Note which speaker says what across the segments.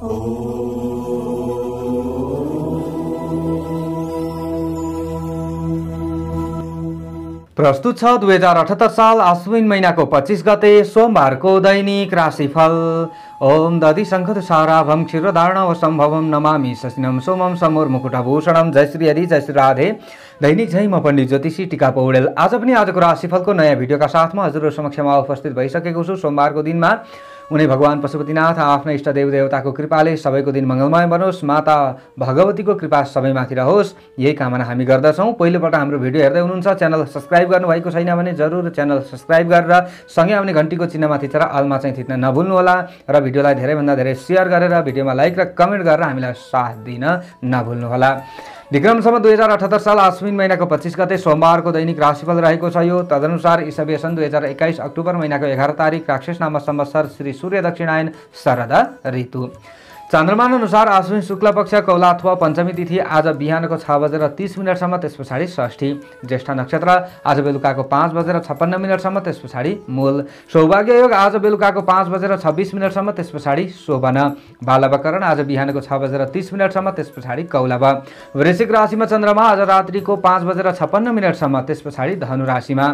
Speaker 1: प्रस्तुत छ दुई हजार अठहत्तर साल अश्विन महिनाको पच्चिस गते सोमबारको दैनिक राशिफल। ओम दधि शङ्ख साराभम क्षीरधारण सम्भवम नमामि शशिनम सोमम समोर मुकुटभूषणम जय श्री हरि जय श्री राधे। दैनिक झै म पण्डित ज्योतिषी टिका पौडेल। आज पनि आजको राशिफलको नयाँ भिडियोका साथमा हजुरहरू समक्षमा उपस्थित भइसकेको छु। सोमबारको दिनमा उनी भगवान् पशुपतिनाथ आफ्ना इष्ट देव देवताको कृपाले सबैको दिन मङ्गलमय बनोस् माता भगवतीको कृपा सबैमाथि रहोस्। यही कामना हामी गर्दछौँ। पहिलोपल्ट हाम्रो भिडियो हेर्दै हुनुहुन्छ। च्यानल सब्सक्राइब गर्नुभएको छैन भने जरुर च्यानल सब्सक्राइब गरेर सँगै आउने घन्टीको चिन्हमा थिचेर अलमा चाहिँ थिच्न नभुल्नुहोला र भिडियोलाई धेरैभन्दा धेरै सेयर गरेर भिडियोमा लाइक र कमेन्ट गरेर हामीलाई साथ दिन नभुल्नुहोला। विक्रमसम्म दुई हजार अठहत्तर साल अश्विन महिनाको पच्चिस गते सोमबारको दैनिक राशिफल रहेको छ यो। तदनुसार इसवी सन् दुई हजार एक्काइस अक्टोबर महिनाको एघार तारिक राक्षस नाम सम्वत्सर श्री सूर्य दक्षिणायन शरद ऋतु। चन्द्रमान अनुसार आश्विन शुक्ल पक्ष कौला अथवा पञ्चमी तिथि आज बिहानको छ बजेर तिस मिनटसम्म त्यस पछाडि षष्ठी। ज्येष्ठ नक्षत्र आज बेलुकाको पाँच बजेर छप्पन्न मिनटसम्म त्यस पछाडि मूल। सौभाग्य योग आज बेलुकाको पाँच बजेर छब्बिस मिनटसम्म त्यस पछाडि शोभन। बालवकरण आज बिहानको छ बजेर तिस मिनटसम्म त्यस पछाडि कौलव वृश्चिक राशिमा चन्द्रमा आज रात्रिको पाँच बजेर छप्पन्न मिनटसम्म त्यस पछाडि धनु राशिमा।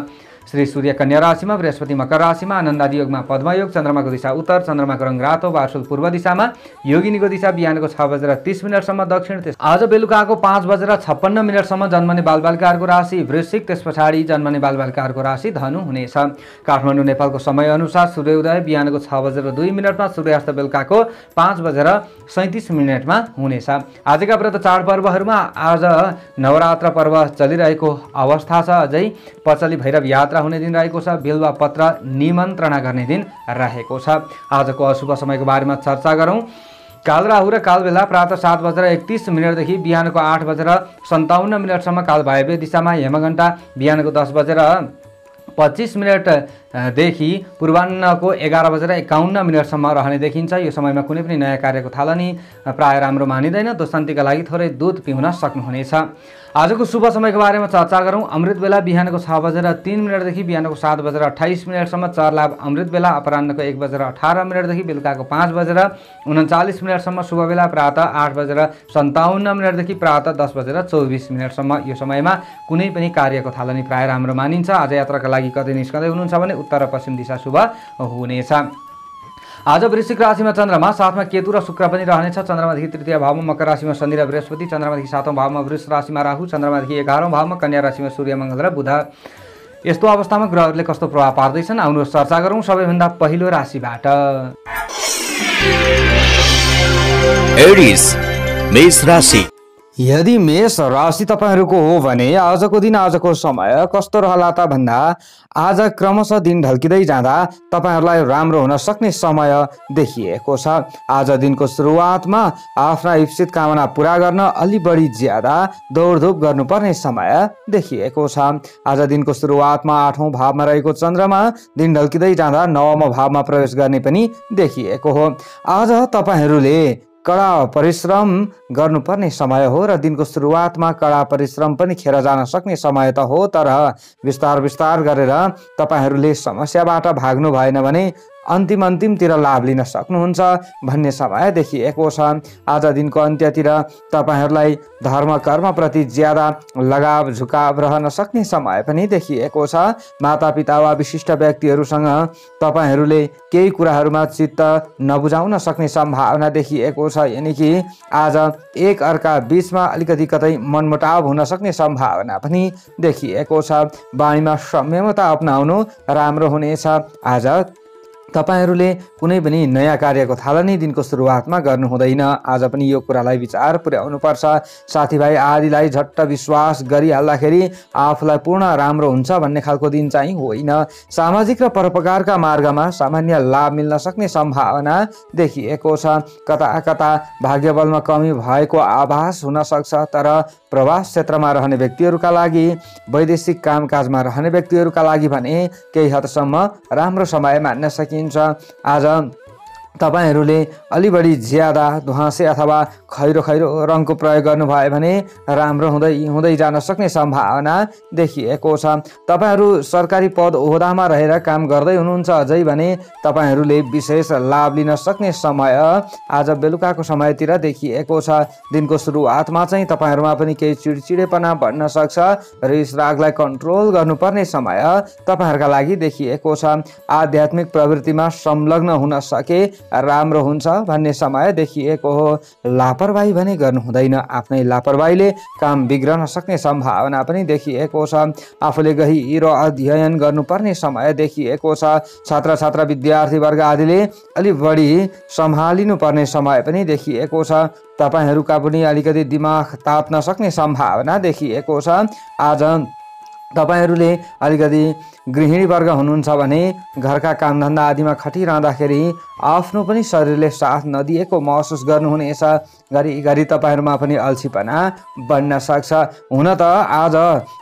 Speaker 1: श्री सूर्य कन्या राशिमा बृहस्पति मकर राशिमा आनन्दादि योगमा पद्मयोग चन्द्रमाको दिशा उत्तर चन्द्रमाको रङ रातो वार्सुल पूर्व दिशामा योगिनीको दिशा बिहानको छ बजेर तिस मिनटसम्म दक्षिण आज बेलुकाको पाँच बजेर छप्पन्न मिनटसम्म जन्मने बालबालिकाहरूको राशि वृश्चिक त्यस पछाडि जन्मने बालबालिकाहरूको राशि धनु हुनेछ। काठमाडौँ नेपालको समयअनुसार सूर्योदय बिहानको छ बजेर दुई मिनटमा सूर्यास्त बेलुकाको पाँच बजेर सैँतिस मिनटमा हुनेछ। आजका व्रत चाडपर्वहरूमा आज नवरात्र पर्व चलिरहेको अवस्था छ। अझै पचली भैरव यात्रा हुने दिन रहेको छ बिलुवा पत्र निमन्त्रणा गर्ने दिन रहेको छ। आजको अशुभ समयको बारेमा चर्चा गरौँ। काल राहु र कालबेला प्रातः सात बजेर एकतिस मिनटदेखि बिहानको आठ बजेर सन्ताउन्न मिनटसम्म काल वायव्य दिशामा हेमघण्टा बिहानको दस बजेर पच्चिस मिनटदेखि पूर्वान्नको एघार बजेर एकाउन्न मिनटसम्म रहने देखिन्छ। यो समयमा कुनै पनि नयाँ कार्यको थालनी प्राय राम्रो मानिँदैन। दोशान्तिका लागि थोरै दुध पिउन सक्नुहुनेछ। आजको शुभ समयको बारेमा चर्चा गरौँ। अमृत बेला बिहानको छ बजेर तिन मिनटदेखि बिहानको सात बजेर अठाइस मिनटसम्म चार लाभ अमृत बेला अपरान्नको एक बजेर अठार मिनटदेखि बेलुकाको पाँच बजेर उन्चालिस मिनटसम्म शुभ बेला प्रातः आठ बजेर सन्ताउन्न मिनटदेखि प्रातः दस बजेर चौबिस मिनटसम्म। यो समयमा कुनै पनि कार्यको थालनी प्राय राम्रो मानिन्छ। आज यात्राका लागि कतै निस्कँदै हुनुहुन्छ भने उत्तर पश्चिम दिशा शुभ हुनेछ। आज वृश्चिक राशिमा चन्द्रमा साथमा केतु र शुक्र पनि रहनेछ। चन्द्रमादेखि तृतीय भावमा मकर राशिमा शनि र बृहस्पति। चन्द्रमादेखि सातौँ भावमा वृष राशिमा राहु। चन्द्रमादेखि एघारौँ भावमा कन्या राशिमा सूर्य मङ्गल र बुध। यस्तो अवस्थामा ग्रहहरूले कस्तो प्रभाव पार्दैछन् आउनुहोस् चर्चा गरौँ सबैभन्दा पहिलो राशिबाट। मेष राशि। यदि मेष राशि तपाईँहरूको हो भने आजको दिन आजको समय कस्तो रहला त भन्दा आज क्रमशः दिन ढल्किँदै जाँदा तपाईँहरूलाई राम्रो हुन सक्ने समय देखिएको छ। आज दिनको सुरुवातमा आफ्ना इप्सित कामना पुरा गर्न अलि बढी ज्यादा दौडधुप गर्नुपर्ने समय देखिएको छ। आज दिनको सुरुवातमा आठौँ भावमा रहेको चन्द्रमा दिन ढल्किँदै जाँदा नवम भावमा प्रवेश गर्ने पनि देखिएको हो। आज तपाईँहरूले कडा परिश्रम गर्नुपर्ने समय हो र दिनको सुरुवातमा कडा परिश्रम पनि खेर जान सक्ने समय त हो तर बिस्तार बिस्तार गरेर तपाईँहरूले समस्याबाट भाग्नु भएन भने अन्तिम अन्तिमतिर लाभ लिन सक्नुहुन्छ भन्ने समय देखिएको छ आज दिनको अन्त्यतिर तपाईँहरूलाई धर्म कर्मप्रति ज्यादा लगाव झुकाव रहन सक्ने समय पनि देखिएको छ मातापिता वा विशिष्ट व्यक्तिहरूसँग तपाईँहरूले केही कुराहरूमा चित्त नबुझाउन सक्ने सम्भावना देखिएको छ यानि कि आज एक अर्का बिचमा अलिकति कतै मनमुटाव हुन सक्ने सम्भावना पनि देखिएको छ बाणीमा संयमता अप्नाउनु राम्रो हुनेछ। आज तपाईँहरूले कुनै पनि नयाँ कार्यको थालनी दिनको सुरुवातमा गर्नु हुँदैन आज पनि यो कुरालाई विचार पुर्याउनुपर्छ। साथीभाइ आदिलाई झट्ट विश्वास गरिहाल्दाखेरि आफूलाई पूर्ण राम्रो हुन्छ भन्ने खालको दिन चाहिँ होइन। सामाजिक र परोपकारका मार्गमा सामान्य लाभ मिल्न सक्ने सम्भावना देखिएको छ। कता कता भाग्यबलमा कमी भएको आभास हुन सक्छ तर प्रवास क्षेत्रमा रहने व्यक्तिहरूका लागि वैदेशिक कामकाजमा रहने व्यक्तिहरूका लागि भने केही हदसम्म राम्रो समय मान्न सकिन्छ। आज तपाईँहरूले अलि बढी ज्यादा धुवासे अथवा खैरो खैरो रङको प्रयोग गर्नुभयो भने राम्रो हुँदै हुँदै जान सक्ने सम्भावना देखिएको छ। तपाईँहरू सरकारी पद ओहदामा रहेर काम गर्दै हुनुहुन्छ अझै भने तपाईँहरूले विशेष लाभ लिन सक्ने समय आज बेलुकाको समयतिर देखिएको छ। दिनको सुरुवातमा चाहिँ तपाईँहरूमा पनि केही चिडचिडेपना बढ्न सक्छ। रिस रागलाई कन्ट्रोल गर्नुपर्ने समय तपाईँहरूका लागि देखिएको छ। आध्यात्मिक प्रवृत्तिमा संलग्न हुन सके राम्रो हुन्छ भन्ने समय देखिएको हो। लापरवाही भने गर्नु हुँदैन। आफ्नै लापरवाहीले काम बिग्रन सक्ने सम्भावना पनि देखिएको छ। आफूले गहिरो अध्ययन गर्नुपर्ने समय देखिएको छ। छात्र छात्र विद्यार्थीवर्ग आदिले अलिक बढी सम्हालिनु पर्ने समय पनि देखिएको छ। तपाईँहरूका पनि अलिकति दिमाग ताप्न सक्ने सम्भावना देखिएको छ। आज तपाईँहरूले अलिकति गृहिणीवर्ग हुनुहुन्छ भने घरका कामधन्दा आदिमा खटिरहँदाखेरि आफ्नो पनि शरीरले साथ नदिएको महसुस गर्नुहुनेछ। घरिघरि तपाईँहरूमा पनि अल्छीपना बन्न सक्छ। हुन त आज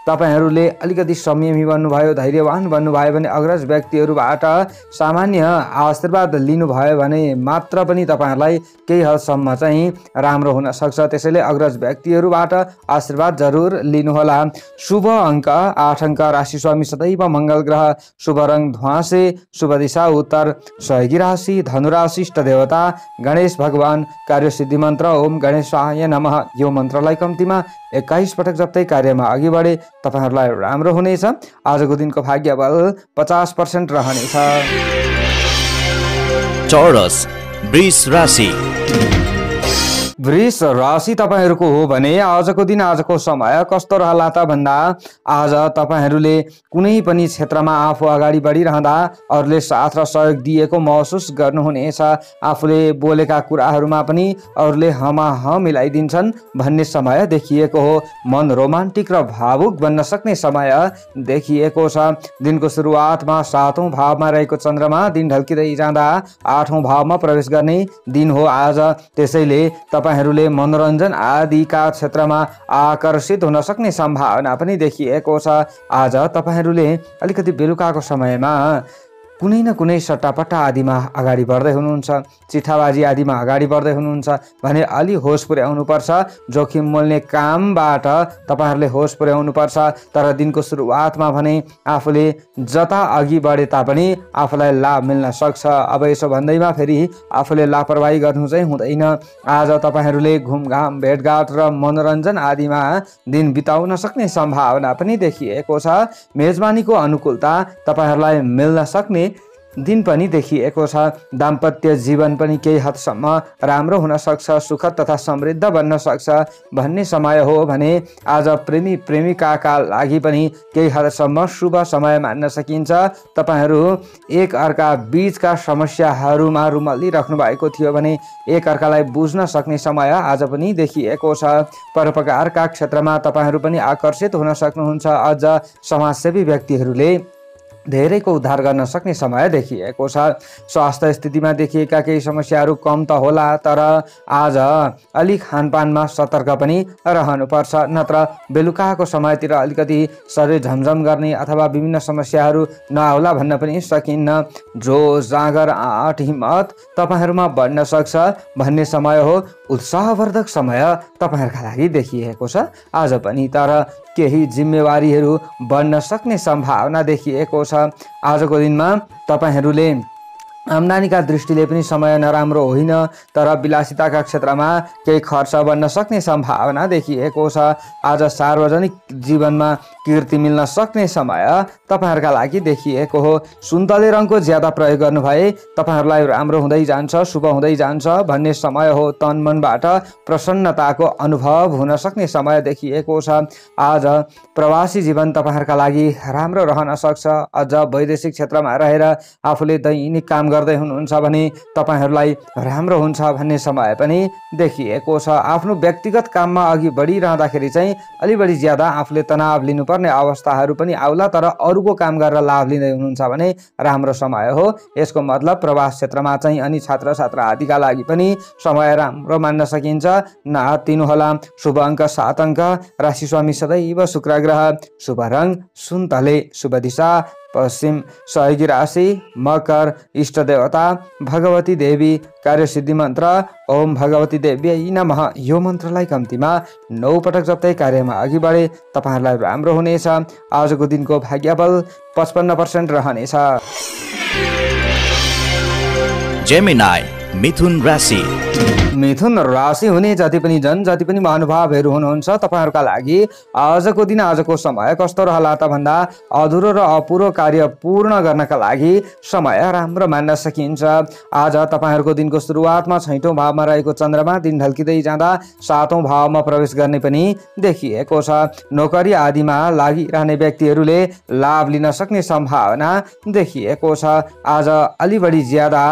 Speaker 1: तपाईँहरूले अलिकति संयमी बन्नुभयो धैर्यवान बन्नुभयो भने अग्रज व्यक्तिहरूबाट सामान्य आशीर्वाद लिनुभयो भने मात्र पनि तपाईँहरूलाई केही हदसम्म चाहिँ राम्रो हुन सक्छ। त्यसैले अग्रज व्यक्तिहरूबाट आशीर्वाद जरुर लिनुहोला। शुभ अङ्क आठ अङ्क राशि स्वामी सदैव मङ्गल ग्रह शुभ रङ ध्वासे शुभ दिशा उत्तर सहयोगी राशि धनुराशि इष्ट देवता गणेश भगवान कार्यसिद्धि मन्त्र ओम गणेशाय नम। यो मन्त्रलाई कम्तीमा एक्काइस पटक जप्तै कार्यमा अघि बढे। तपाईँहरूलाई राम्रो हुनेछ। आजको दिनको भाग्य बल पचास पर्सेन्ट रहनेछ।
Speaker 2: चौरस वृष राशि।
Speaker 1: वृष राशि तपाईँहरूको हो भने आजको दिन आजको समय कस्तो रहला त भन्दा आज तपाईँहरूले कुनै पनि क्षेत्रमा आफू अगाडि बढिरहँदा अरूले साथ र सहयोग दिएको महसुस गर्नुहुनेछ। आफूले बोलेका कुराहरूमा पनि अरूले हमा ह मिलाइदिन्छन् भन्ने समय देखिएको हो। मन रोमान्टिक र भावुक बन्न सक्ने समय देखिएको छ। दिनको सुरुवातमा सातौँ भावमा रहेको चन्द्रमा दिन ढल्किँदै जाँदा आठौँ भावमा प्रवेश गर्ने दिन हो आज। त्यसैले तपाईँहरूले मनोरञ्जन आदिका क्षेत्रमा आकर्षित हुन सक्ने सम्भावना पनि देखिएको छ। आज तपाईँहरूले अलिकति बेलुकाको समयमा कुनै न कुनै सट्टापट्टा आदिमा अगाडि बढ्दै हुनुहुन्छ चिठाबाजी आदिमा अगाडि बढ्दै हुनुहुन्छ भने अलि होस पुर्याउनुपर्छ जोखिम मोल्ने कामबाट तपाईँहरूले होस पुर्याउनुपर्छ तर दिनको सुरुवातमा भने आफूले जता अघि बढे तापनि आफूलाई लाभ मिल्न सक्छ। अब यसो भन्दैमा फेरि आफूले लापरवाही गर्नु चाहिँ हुँदैन। आज तपाईँहरूले घुमघाम भेटघाट र मनोरञ्जन आदिमा दिन बिताउन सक्ने सम्भावना पनि देखिएको छ। मेजबानीको अनुकूलता तपाईँहरूलाई मिल्न सक्ने दिन पनि देखिएको छ। दाम्पत्य जीवन पनि केही हदसम्म राम्रो हुन सक्छ सुखद तथा समृद्ध बन्न सक्छ भन्ने समय हो भने आज प्रेमी प्रेमिकाका लागि पनि केही हदसम्म शुभ समय मान्न सकिन्छ। तपाईँहरू एक अर्का बिचका समस्याहरूमा रुमलिराख्नु भएको थियो भने एक अर्कालाई बुझ्न सक्ने समय आज पनि देखिएको छ। परोपकारका क्षेत्रमा तपाईँहरू पनि आकर्षित हुन सक्नुहुन्छ। अझ समाजसेवी व्यक्तिहरूले धेरैको उद्धार गर्न सक्ने समय देखिएको छ। स्वास्थ्य स्थितिमा देखिएका केही समस्याहरू कम त होला तर आज अलिक खानपानमा सतर्क पनि रहनुपर्छ। नत्र बेलुकाको समयतिर अलिकति शरीर झमझम गर्ने अथवा विभिन्न समस्याहरू नआउला भन्न पनि सकिन्न। जो जाँगर आँट हिम्मत तपाईँहरूमा बढ्न सक्छ भन्ने समय हो। उत्साहवर्धक समय तपाईँहरूका लागि देखिएको छ। आज पनि तर केही जिम्मेवारीहरू बढ्न सक्ने सम्भावना देखिएको छ। आजको दिनमा तपाईँहरूले आम्दानीका दृष्टिले पनि समय नराम्रो होइन तर विलासिताका क्षेत्रमा केही खर्च बन्न सक्ने सम्भावना देखिएको छ। आज सार्वजनिक जीवनमा कीर्ति मिल्न सक्ने समय तपाईँहरूका लागि देखिएको हो। सुन्तले रङको ज्यादा प्रयोग गर्नुभए तपाईँहरूलाई राम्रो हुँदै जान्छ शुभ हुँदै जान्छ भन्ने समय हो। तन मनबाट प्रसन्नताको अनुभव हुन सक्ने समय देखिएको छ। आज प्रवासी जीवन तपाईँहरूका लागि राम्रो रहन सक्छ। अझ वैदेशिक क्षेत्रमा रहेर आफूले दैनिक काम गर्दै हुनुहुन्छ भने तपाईँहरूलाई राम्रो हुन्छ भन्ने समय पनि देखिएको छ। आफ्नो व्यक्तिगत काममा अघि बढिरहँदाखेरि चाहिँ अलि बढी ज्यादा आफूले तनाव लिनुपर्ने अवस्थाहरू पनि आउला तर अरूको काम गरेर लाभ लिँदै हुनुहुन्छ भने राम्रो समय हो। यसको मतलब प्रवास क्षेत्रमा चाहिँ अनि छात्र छात्र आदिका लागि पनि समय राम्रो मान्न सकिन्छ। नतिनुहोला शुभ अङ्क सात अङ्क। राशि स्वामी सदैव शुक्र ग्रह। शुभ रङ सुन्तले। शुभ दिशा। पश्चिम सहयोगी राशि मकर इष्ट देवता भगवती देवी कार्यसिद्धि मन्त्र ओम भगवती देवी नमः। यो मन्त्रलाई कम्तीमा नौ पटक जप्दै कार्यमा अघि बढे तपाईँहरूलाई राम्रो हुनेछ। आजको दिनको भाग्यबल पचपन्न पर्सेन्ट रहनेछ।
Speaker 2: जेमिनाई मिथुन राशि।
Speaker 1: मिथुन राशि हुने जति पनि जन जति पनि महानुभावहरू हुनुहुन्छ तपाईँहरूका लागि आजको दिन आजको समय कस्तो रहला त भन्दा अधुरो र अपुरो कार्य पूर्ण गर्नका लागि समय राम्रो मान्न सकिन्छ। आज तपाईँहरूको दिनको सुरुवातमा छैटौँ भावमा रहेको चन्द्रमा दिन ढल्किँदै जाँदा सातौँ भावमा प्रवेश गर्ने पनि देखिएको छ। नोकरी आदिमा लागिरहने व्यक्तिहरूले लाभ लिन सक्ने सम्भावना देखिएको छ। आज अलि बढी ज्यादा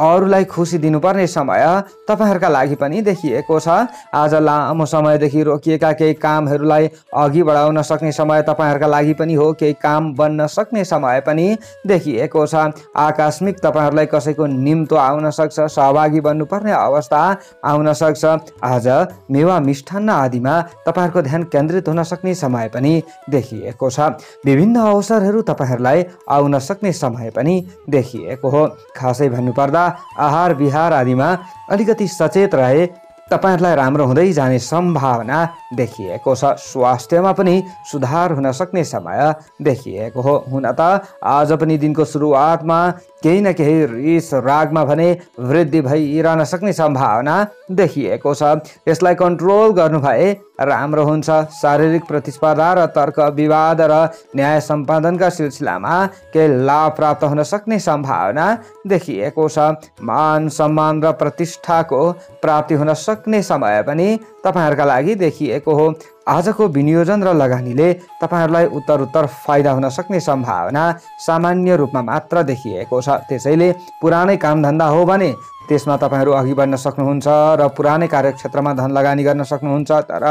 Speaker 1: अरूलाई खुसी दिनुपर्ने समय तपाईँहरूका लागि पनि देखिएको छ। आज लामो समयदेखि रोकिएका केही कामहरूलाई अघि बढाउन सक्ने समय तपाईँहरूका लागि पनि हो। केही काम बन्न सक्ने समय पनि देखिएको छ। आकस्मिक तपाईँहरूलाई कसैको निम्तो आउन सक्छ सहभागी बन्नुपर्ने अवस्था आउन सक्छ। आज मेवा मिष्ठान्न आदिमा तपाईँहरूको ध्यान केन्द्रित हुन सक्ने समय पनि देखिएको छ। विभिन्न अवसरहरू तपाईँहरूलाई आउन सक्ने समय पनि देखिएको हो। खासै भन्नुपर्दा आहार विहार आदिमा अलिकति सचेत रहे तपाईँहरूलाई राम्रो हुँदै जाने सम्भावना देखिएको छ। स्वास्थ्यमा पनि सुधार हुन सक्ने समय देखिएको हो। हुन त आज पनि दिनको सुरुवातमा केही न केही रिस रागमा भने वृद्धि भइरहन सक्ने सम्भावना देखिएको छ। यसलाई कन्ट्रोल गर्नु भए राम्रो हुन्छ। शारीरिक प्रतिस्पर्धा र तर्क विवाद र न्याय सम्पादनका सिलसिलामा केही लाभ प्राप्त हुन सक्ने सम्भावना देखिएको छ। मान सम्मान र प्रतिष्ठाको प्राप्ति हुन सक्ने समय पनि तपाईँहरूका लागि देखिएको हो। आजको विनियोजन र लगानीले तपाईँहरूलाई उत्तर उत्तर फाइदा हुन सक्ने सम्भावना सामान्य रूपमा मात्र देखिएको छ। त्यसैले पुरानै कामधन्दा हो भने त्यसमा तपाईँहरू अघि बढ्न सक्नुहुन्छ र पुरानै कार्यक्षेत्रमा धन लगानी गर्न सक्नुहुन्छ तर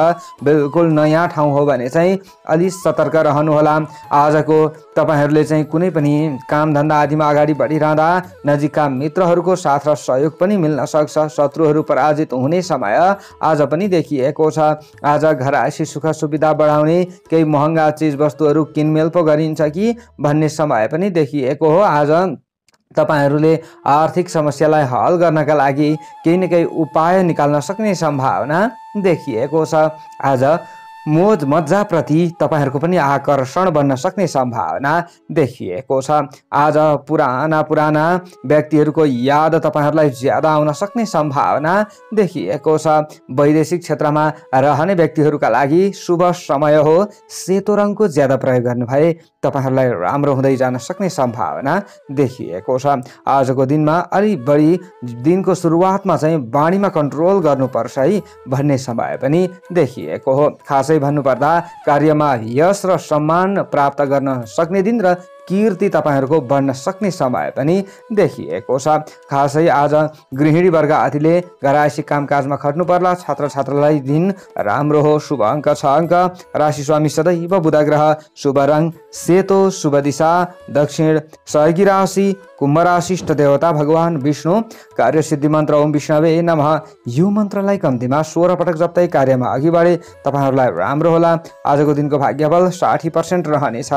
Speaker 1: बिल्कुल नयाँ ठाउँ हो भने चाहिँ अलि सतर्क रहनुहोला। आजको तपाईँहरूले चाहिँ कुनै पनि कामधन्दा आदिमा अगाडि बढिरहँदा नजिकका मित्रहरूको साथ र सहयोग पनि मिल्न सक्छ। शत्रुहरू पराजित हुने समय आज पनि देखिएको छ। आज घरायसी सुख सुविधा बढाउने केही महँगा चिजवस्तुहरू किनमेल पो गरिन्छ कि भन्ने समय पनि देखिएको हो। आज तपाईँहरूले आर्थिक समस्यालाई हल गर्नका लागि केही न केही उपाय निकाल्न सक्ने सम्भावना देखिएको छ। आज मोज मजाप्रति तपाईँहरूको पनि आकर्षण बन्न सक्ने सम्भावना देखिएको छ। आज पुराना पुराना व्यक्तिहरूको याद तपाईँहरूलाई ज्यादा आउन सक्ने सम्भावना देखिएको छ। वैदेशिक क्षेत्रमा रहने व्यक्तिहरूका लागि शुभ समय हो। सेतो रङको ज्यादा प्रयोग गर्नु भए तपाईँहरूलाई राम्रो हुँदै जान सक्ने सम्भावना देखिएको छ। आजको दिनमा अलि बढी दिनको सुरुवातमा चाहिँ बाणीमा कन्ट्रोल गर्नुपर्छ है भन्ने समय पनि देखिएको हो। खासै भन्नुपर्दा कार्यमा यश र सम्मान प्राप्त गर्न सक्ने दिन र कीर्ति तपाईँहरूको बढ्न सक्ने समय पनि देखिएको छ। खासै आज गृहिणी वर्ग आदिले घरायसी कामकाजमा खट्नु पर्ला। छात्र छात्रालाई दिन राम्रो हो शुभ अङ्क छ अङ्क। राशि स्वामी सदैव बुध ग्रह शुभ रङ सेतो शुभ दिशा दक्षिण सहयोगी राशि कुम्भ राशिष्ट देवता भगवान् विष्णु कार्यसिद्धि मन्त्र ओम विष्णवे नम। यो मन्त्रलाई कम्तीमा सोह्र पटक जप्तै कार्यमा अघि बढे। तपाईँहरूलाई राम्रो होला। आजको दिनको भाग्यबल साठी पर्सेन्ट रहनेछ।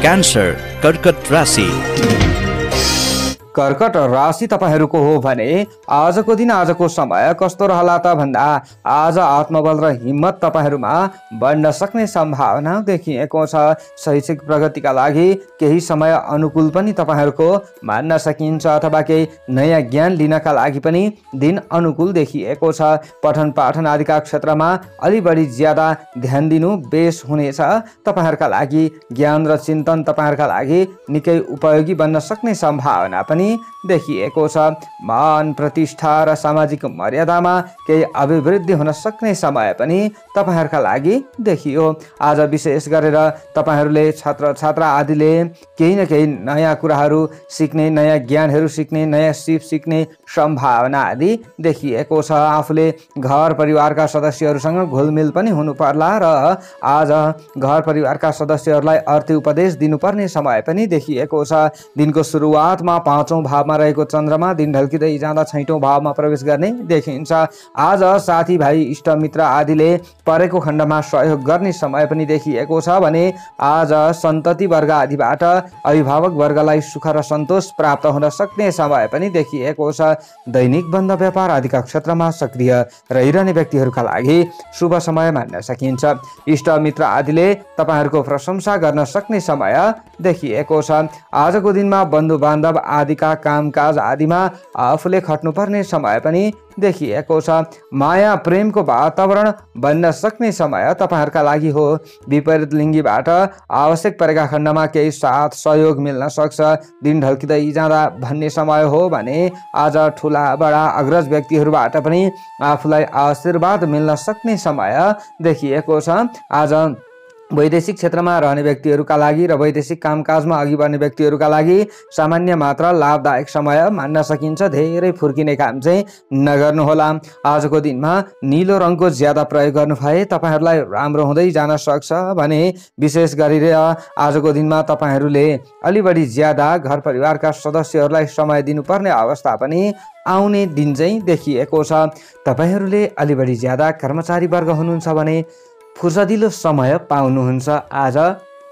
Speaker 2: क्यान्सर कर्कट राशि
Speaker 1: कर्कट राशि तपाईँहरूको हो भने आजको दिन आजको समय कस्तो रहला त भन्दा आज आत्मबल र हिम्मत तपाईँहरूमा बढ्न सक्ने सम्भावना देखिएको छ। शैक्षिक प्रगतिका लागि केही समय अनुकूल पनि तपाईँहरूको मान्न सकिन्छ अथवा केही नयाँ ज्ञान लिनका लागि पनि दिन अनुकूल देखिएको छ। पठन पाठन आदिका क्षेत्रमा अलि बढी ज्यादा ध्यान दिनु बेस हुनेछ। तपाईँहरूका लागि ज्ञान र चिन्तन तपाईँहरूका लागि निकै उपयोगी बन्न सक्ने सम्भावना पनि देखिएको छ। मान प्रतिष्ठा र सामाजिक मर्यादामा केही अभिवृद्धि हुन सक्ने समय पनि तपाईँहरूका लागि देखियो। आज विशेष गरेर तपाईँहरूले छात्र छात्रा आदिले केही न केही नयाँ कुराहरू सिक्ने नयाँ ज्ञानहरू सिक्ने नयाँ सिप सिक्ने सम्भावना आदि देखिएको छ। आफूले घर परिवारका सदस्यहरूसँग घुलमिल पनि हुनु पर्ला र आज घर परिवारका सदस्यहरूलाई अर्थ उपदेश दिनुपर्ने समय पनि देखिएको छ। दिनको सुरुवातमा पाँचौँ पाँचौँ भावमा रहेको चन्द्रमा दिन ढल्किँदै जाँदा छैटौँ भावमा प्रवेश गर्ने देखिन्छ। आज साथीभाइ इष्टमित्र आदिले परेको खण्डमा सहयोग गर्ने समय पनि देखिएको छ भने आज सन्तति वर्ग आदिबाट अभिभावक वर्गलाई सुख र सन्तोष प्राप्त हुन सक्ने समय पनि देखिएको छ। दैनिक बन्द व्यापार आदिका क्षेत्रमा सक्रिय रहिरहने व्यक्तिहरूका लागि शुभ समय मान्न सकिन्छ। इष्टमित्र आदिले तपाईँहरूको प्रशंसा गर्न सक्ने समय देखिएको छ। आजको दिनमा बन्धु बान्धव आदिका कामकाज आदिमा आफूले खट्नुपर्ने समय पनि देखिएको छ। माया प्रेमको वातावरण बन्न सक्ने समय तपाईँहरूका लागि हो। विपरीत लिङ्गीबाट आवश्यक परेका खण्डमा केही साथ सहयोग मिल्न सक्छ। दिन ढल्किँदै जाँदा भन्ने समय हो भने आज ठुला बडा अग्रज व्यक्तिहरूबाट पनि आफूलाई आशीर्वाद मिल्न सक्ने समय देखिएको छ। आज वैदेशिक क्षेत्रमा रहने व्यक्तिहरूका लागि र वैदेशिक कामकाजमा अघि बढ्ने व्यक्तिहरूका लागि सामान्य मात्र लाभदायक समय मान्न सकिन्छ। धेरै फुर्किने काम चाहिँ नगर्नुहोला। आजको दिनमा निलो रङको ज्यादा प्रयोग गर्नु भए तपाईँहरूलाई राम्रो हुँदै जान सक्छ भने विशेष गरेर आजको दिनमा तपाईँहरूले अलि बढी ज्यादा घर परिवारका सदस्यहरूलाई समय दिनुपर्ने अवस्था पनि आउने दिन चाहिँ देखिएको छ। तपाईँहरूले अलि बढी ज्यादा कर्मचारी वर्ग हुनुहुन्छ भने फुर्सदिलो समय पाउनुहुन्छ आज।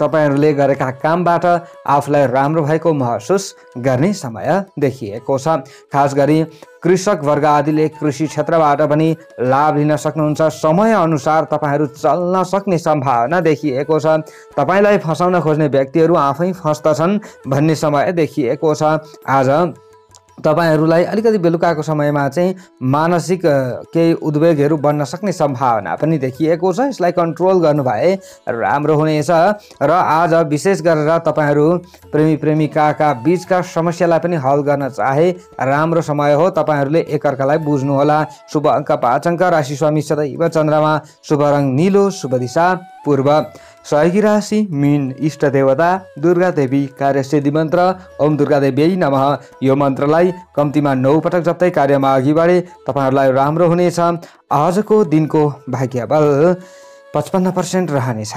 Speaker 1: तपाईँहरूले गरेका कामबाट आफूलाई राम्रो भएको महसुस गर्ने समय देखिएको छ। खास गरी कृषक वर्ग आदिले कृषि क्षेत्रबाट पनि लाभ लिन सक्नुहुन्छ। समय अनुसार तपाईँहरू चल्न सक्ने सम्भावना देखिएको छ। तपाईँलाई फसाउन खोज्ने व्यक्तिहरू आफै फस्दछन् भन्ने समय देखिएको छ। आज तपाईँहरूलाई अलिकति बेलुकाको समयमा चाहिँ मानसिक केही उद्वेगहरू बन्न सक्ने सम्भावना पनि देखिएको छ। यसलाई कन्ट्रोल गर्नु भए राम्रो हुनेछ। र आज विशेष गरेर तपाईँहरू प्रेमी प्रेमिकाका बिचका समस्यालाई पनि हल गर्न चाहे राम्रो समय हो तपाईँहरूले एकअर्कालाई बुझ्नुहोला। शुभ अङ्क पाँच अङ्क राशि स्वामी सदैव चन्द्रमा। शुभ रङ निलो शुभ दिशा पूर्व। सहयोगी राशि मिन इष्ट देवता दुर्गा देवी कार्यसिद्धि मन्त्र ओम दुर्गा देवी नमः। यो मन्त्रलाई कम्तीमा नौ पटक जप्दै कार्यमा अघि बढे तपाईँहरूलाई राम्रो हुनेछ। आजको दिनको भाग्य बल पचपन्न पर्सेन्ट रहनेछ।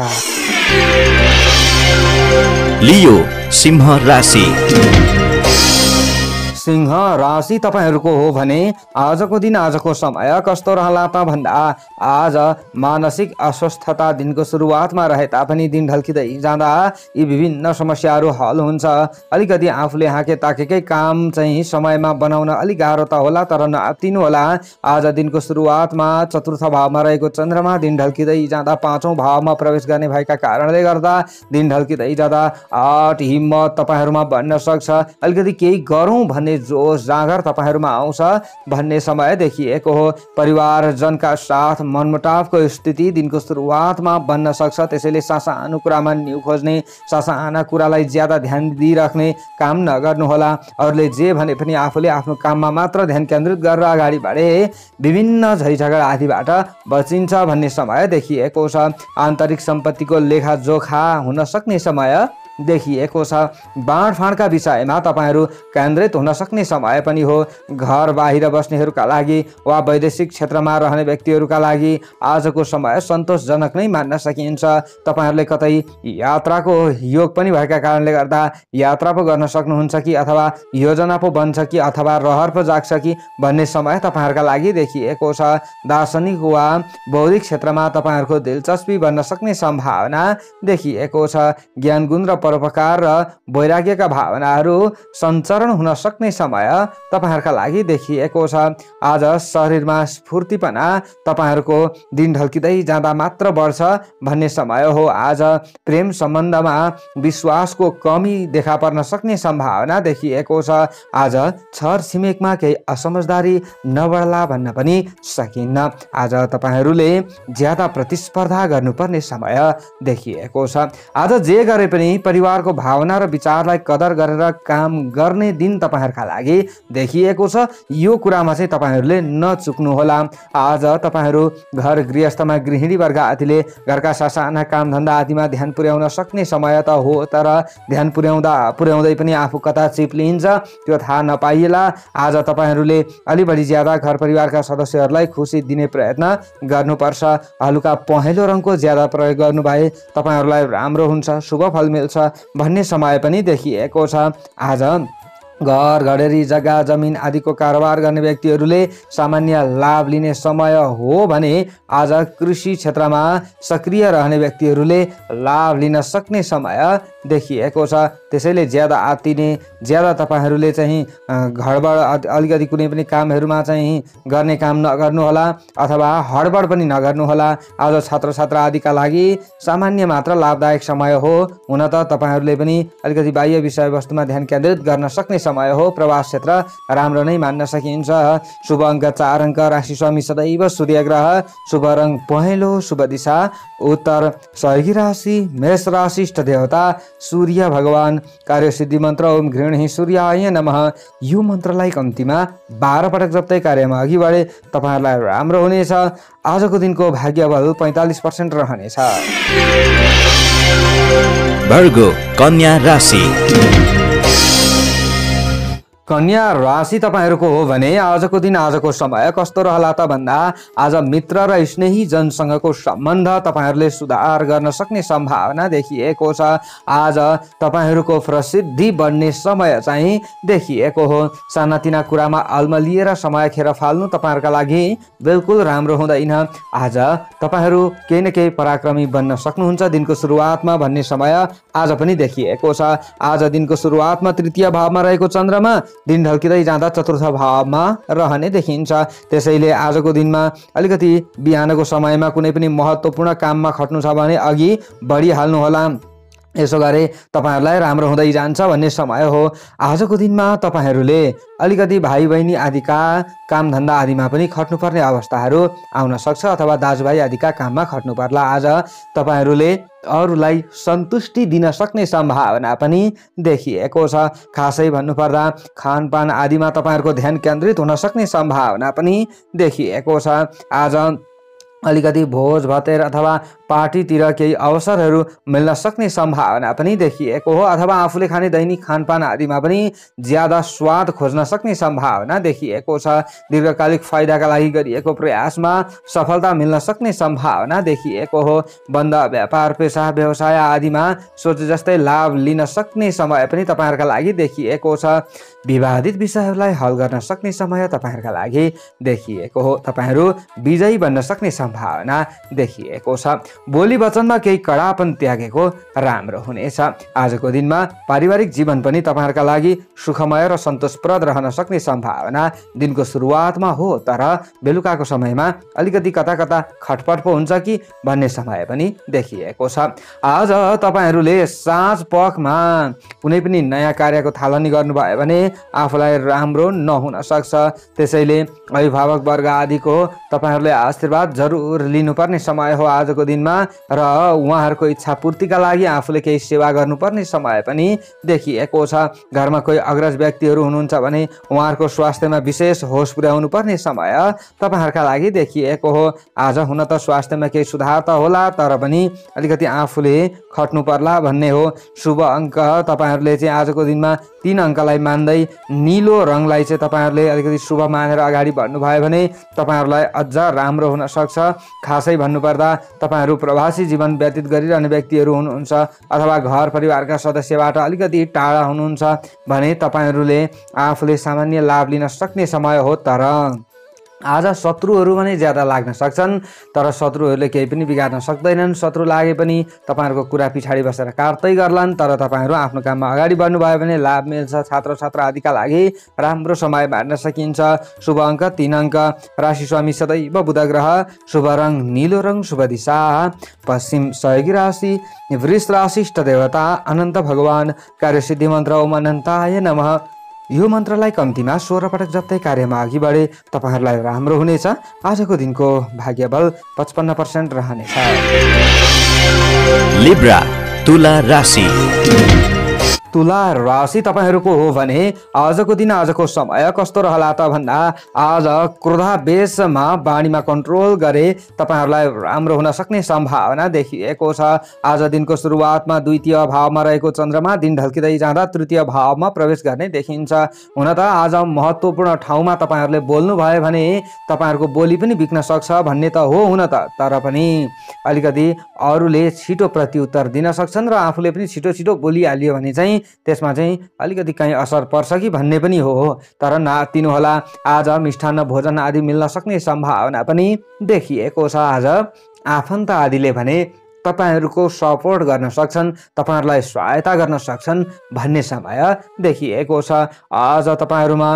Speaker 2: लियो सिंह राशि।
Speaker 1: सिंह राशि तपाईँहरूको हो भने आजको दिन आजको समय कस्तो रहला त भन्दा आज मानसिक अस्वस्थता दिनको सुरुवातमा रहे तापनि दिन ढल्किँदै जाँदा यी विभिन्न समस्याहरू हल हुन्छ। अलिकति आफूले हाके ताकेकै काम चाहिँ समयमा बनाउन अलिक गाह्रो त होला तर नआत्तिनु होला। आज दिनको सुरुवातमा चतुर्थ भावमा रहेको चन्द्रमा दिन ढल्किँदै जाँदा पाँचौँ भावमा प्रवेश गर्ने भएका कारणले गर्दा दिन ढल्किँदै जाँदा आठ हिम्मत तपाईँहरूमा बन्न सक्छ। अलिकति केही गरौँ भन्ने जोस जाँगर तपाईँहरूमा आउँछ भन्ने समय देखिएको हो। परिवारजनका साथ मनमुटावको स्थिति दिनको सुरुवातमा बन्न सक्छ। त्यसैले सासानो कुरामा न्यु खोज्ने सासाना कुरालाई ज्यादा ध्यान दिइराख्ने काम नगर्नुहोला अरूले जे भने पनि आफूले आफ्नो काममा मात्र ध्यान केन्द्रित गरेर अगाडि बढे। विभिन्न झैझगडा आदिबाट बचिन्छ भन्ने समय देखिएको छ। आन्तरिक सम्पत्तिको लेखाजोखा हुन सक्ने समय देखिएको छ बाँडफाँडका विषयमा तपाईँहरू केन्द्रित हुन सक्ने समय पनि हो। घर बाहिर बस्नेहरूका लागि वा वैदेशिक क्षेत्रमा रहने व्यक्तिहरूका लागि आजको समय सन्तोषजनक नै मान्न सकिन्छ। तपाईँहरूले कतै यात्राको योग पनि भएका कारणले गर्दा यात्रा पो गर्न सक्नुहुन्छ कि अथवा योजना पो बन्छ कि अथवा रहर पो जाग्छ कि भन्ने समय तपाईँहरूका लागि देखिएको छ दार्शनिक वा बौद्धिक क्षेत्रमा तपाईँहरूको दिलचस्पी बन्न सक्ने सम्भावना देखिएको छ ज्ञान गुण र परोपकार र वैराग्यका भावनाहरू सञ्चरण हुन सक्ने समय तपाईँहरूका लागि देखिएको छ। आज शरीरमा स्फूर्तिपना तपाईँहरूको दिन ढल्किँदै जाँदा मात्र बढ्छ भन्ने समय हो। आज प्रेम सम्बन्धमा विश्वासको कमी देखा पर्न सक्ने सम्भावना देखिएको छ। आज छर छिमेकमा केही असमझदारी नबढ्ला भन्न पनि सकिन्न। आज तपाईँहरूले ज्यादा प्रतिस्पर्धा गर्नुपर्ने समय देखिएको छ। आज जे गरे पनि परिवारको भावना र विचारलाई कदर गरेर काम गर्ने दिन तपाईँहरूका लागि देखिएको छ। यो कुरामा चाहिँ तपाईँहरूले नचुक्नुहोला। आज तपाईँहरू घर गृहस्थमा गृहिणी वर्ग आदिले घरका सासाना कामधन्दा आदिमा ध्यान पुर्याउन सक्ने समय त हो तर ध्यान पुर्याउँदा पुर्याउँदै पनि आफू कता चिप्लिन्छ त्यो थाहा नपाइएला। आज तपाईँहरूले अलि बढी ज्यादा घर परिवारका सदस्यहरूलाई खुसी दिने प्रयत्न गर्नुपर्छ। हलुका पहेँलो रङको ज्यादा प्रयोग गर्नु भए तपाईँहरूलाई राम्रो हुन्छ शुभ फल मिल्छ। भन्ने समय पनि देखिएको छ। आज घर घडेरी जग्गा जमिन आदिको कारोबार गर्ने व्यक्तिहरूले सामान्य लाभ लिने समय हो भने आज कृषि क्षेत्रमा सक्रिय रहने व्यक्तिहरूले लाभ लिन सक्ने समय देखिएको छ। त्यसैले ज्यादा आत्तिने ज्यादा तपाईँहरूले चाहिँ घडबड अलिकति कुनै पनि कामहरूमा चाहिँ गर्ने काम नगर्नुहोला अथवा हडबड पनि नगर्नुहोला। आज छात्र छात्रा आदिका लागि सामान्य मात्र लाभदायक समय हो। हुन त तपाईँहरूले पनि अलिकति बाह्य विषयवस्तुमा ध्यान केन्द्रित गर्न सक्ने समय हो। प्रवास क्षेत्र राम्रो नै मान्न सकिन्छ। शुभ अङ्क चार अङ्क राशि स्वामी सदैव सूर्य ग्रह शुभ रङ पहेँलो शुभ दिशा। उत्तर सहयोगी राशि मेष राशि देवता सूर्य भगवान। कार्यसिद्धि मन्त्र ओम गृहिणी सूर्याय नमः। यो मन्त्रलाई कम्तीमा बाह्र पटक जप्दै कार्यमा अघि बढे तपाईँहरूलाई राम्रो हुनेछ। आजको दिनको भाग्यबल पैँतालिस पर्सेन्ट रहनेछ।
Speaker 2: कन्या राशि।
Speaker 1: कन्या राशि तपाईँहरूको हो भने आजको दिन आजको समय कस्तो रहला त भन्दा आज मित्र र स्नेही जनसँगको सम्बन्ध तपाईँहरूले सुधार गर्न सक्ने सम्भावना देखिएको छ। आज तपाईँहरूको प्रसिद्धि बढ्ने समय चाहिँ देखिएको हो। सानातिना कुरामा अल्मलिएर समय खेर फाल्नु तपाईँहरूका लागि बिल्कुल राम्रो हुँदैन। आज तपाईँहरू केही न केही पराक्रमी बन्न सक्नुहुन्छ दिनको सुरुवातमा भन्ने समय आज पनि देखिएको छ। आज दिनको सुरुवातमा तृतीय भावमा रहेको चन्द्रमा दिन ढल्किँदै जाँदा चतुर्थ भावमा रहने देखिन्छ। त्यसैले आजको दिनमा अलिकति बिहानको समयमा कुनै पनि महत्त्वपूर्ण काममा खट्नु छ भने अघि बढिहाल्नुहोला। यसो गरे तपाईँहरूलाई राम्रो हुँदै जान्छ भन्ने समय हो। आजको दिनमा तपाईँहरूले अलिकति भाइ बहिनी आदिका कामधन्दा आदिमा पनि खट्नुपर्ने अवस्थाहरू आउन सक्छ अथवा दाजुभाइ आदिका काममा खट्नु पर्ला आज तपाईँहरूले अरूलाई सन्तुष्टि दिन सक्ने सम्भावना पनि देखिएको छ। खासै भन्नुपर्दा खानपान आदिमा तपाईँहरूको ध्यान केन्द्रित हुन सक्ने सम्भावना पनि देखिएको छ। आज अलिकति भोज भतेर अथवा पार्टीतिर केही अवसरहरू मिल्न सक्ने सम्भावना पनि देखिएको हो। अथवा आफूले खाने दैनिक खानपान आदिमा पनि ज्यादा स्वाद खोज्न सक्ने सम्भावना देखिएको छ। दीर्घकालिक फाइदाका लागि गरिएको प्रयासमा सफलता मिल्न सक्ने सम्भावना देखिएको हो। बन्द व्यापार पेसा व्यवसाय आदिमा सोचे जस्तै लाभ लिन सक्ने समय पनि तपाईँहरूका लागि देखिएको छ। विवादित विषयहरूलाई हल गर्न सक्ने समय तपाईँहरूका लागि देखिएको हो। तपाईँहरू विजयी बन्न सक्ने सम्भावना देखिएको छ। बोली वचनमा केही कडापन त्यागेको राम्रो हुनेछ। आजको दिनमा पारिवारिक जीवन पनि तपाईँहरूका लागि सुखमय र सन्तोषप्रद रहन सक्ने सम्भावना दिनको सुरुवातमा हो तर बेलुकाको समयमा अलिकति कता कता खटपट पो हुन्छ कि भन्ने समय पनि देखिएको छ। आज तपाईँहरूले साँझ पखमा कुनै पनि नयाँ कार्यको थालनी गर्नुभयो भने आफूलाई राम्रो नहुन सक्छ। त्यसैले अभिभावक वर्ग आदिको तपाईँहरूले आशीर्वाद जरुर लिनुपर्ने समय हो आजको दिनमा। र उहाँहरूको इच्छा पूर्तिका लागि आफूले केही सेवा गर्नुपर्ने समय पनि देखिएको छ। घरमा कोही अग्रज व्यक्तिहरू हुनुहुन्छ भने उहाँहरूको स्वास्थ्यमा विशेष होस पुर्याउनु पर्ने समय तपाईँहरूका लागि देखिएको हो। आज हुन त स्वास्थ्यमा केही सुधार त होला तर पनि अलिकति आफूले खट्नु पर्ला भन्ने हो। शुभ अङ्क तपाईँहरूले चाहिँ आजको दिनमा तिन अङ्कलाई मान्दै निलो रङलाई चाहिँ तपाईँहरूले अलिकति शुभ मानेर अगाडि बढ्नुभयो भने तपाईँहरूलाई अझ राम्रो हुन सक्छ। खासै भन्नुपर्दा तपाईँहरू प्रवासी जीवन व्यतीत गरिरहने व्यक्तिहरू हुनुहुन्छ अथवा घर परिवारका सदस्यबाट अलिकति टाढा हुनुहुन्छ भने तपाईँहरूले आफूले सामान्य लाभ लिन सक्ने समय हो तर आज शत्रुहरू पनि ज्यादा लाग्न सक्छन् तर शत्रुहरूले केही पनि बिगार्न सक्दैनन्। शत्रु लागे पनि तपाईँहरूको कुरा पछाडि बसेर काट्दै गर्लान् तर तपाईँहरू आफ्नो काममा अगाडि बढ्नुभयो भने लाभ मिल्छ। छात्र छात्र आदिका लागि राम्रो समय बाँड्न सकिन्छ। शुभ अङ्क तिन अङ्क। राशि स्वामी सदैव बुध ग्रह शुभ रङ निलो रङ शुभ दिशा। पश्चिम सहयोगी राशि वृष राशि इष्ट देवता अनन्त भगवान। कार्यसिद्धि मन्त्र ओम अनन्ताय नमः। यो मन्त्रलाई कम्तीमा सोह्र पटक जप्दै कार्यमा अघि बढे तपाईँहरूलाई राम्रो हुनेछ। आजको दिनको भाग्यबल पचपन्न पर्सेन्ट रहनेछ।
Speaker 2: तुला राशि।
Speaker 1: तुला राशि तपाईँहरूको हो भने आजको दिन आजको समय कस्तो रहला त भन्दा आज क्रोधावेशमा बाणीमा कन्ट्रोल गरे तपाईँहरूलाई राम्रो हुन सक्ने सम्भावना देखिएको छ। आज दिनको सुरुवातमा द्वितीय भावमा रहेको चन्द्रमा दिन ढल्किँदै जाँदा तृतीय भावमा प्रवेश गर्ने देखिन्छ। हुन त आज महत्त्वपूर्ण ठाउँमा तपाईँहरूले बोल्नुभयो भने तपाईँहरूको बोली पनि बिग्न सक्छ भन्ने त हो हुन त। तर पनि अलिकति अरूले छिटो प्रत्युत्तर दिन सक्छन् र आफूले पनि छिटो छिटो बोलिहाल्यो भने चाहिँ त्यसमा चाहिँ अलिकति कहीँ असर पर्छ कि भन्ने पनि हो। तर नातिनुहोला आज मिष्ठान्न भोजन आदि मिल्न सक्ने सम्भावना पनि देखिएको छ। आज आफन्त आदिले भने तपाईँहरूको सपोर्ट गर्न सक्छन् तपाईँहरूलाई सहायता गर्न सक्छन् भन्ने समय देखिएको छ। आज तपाईँहरूमा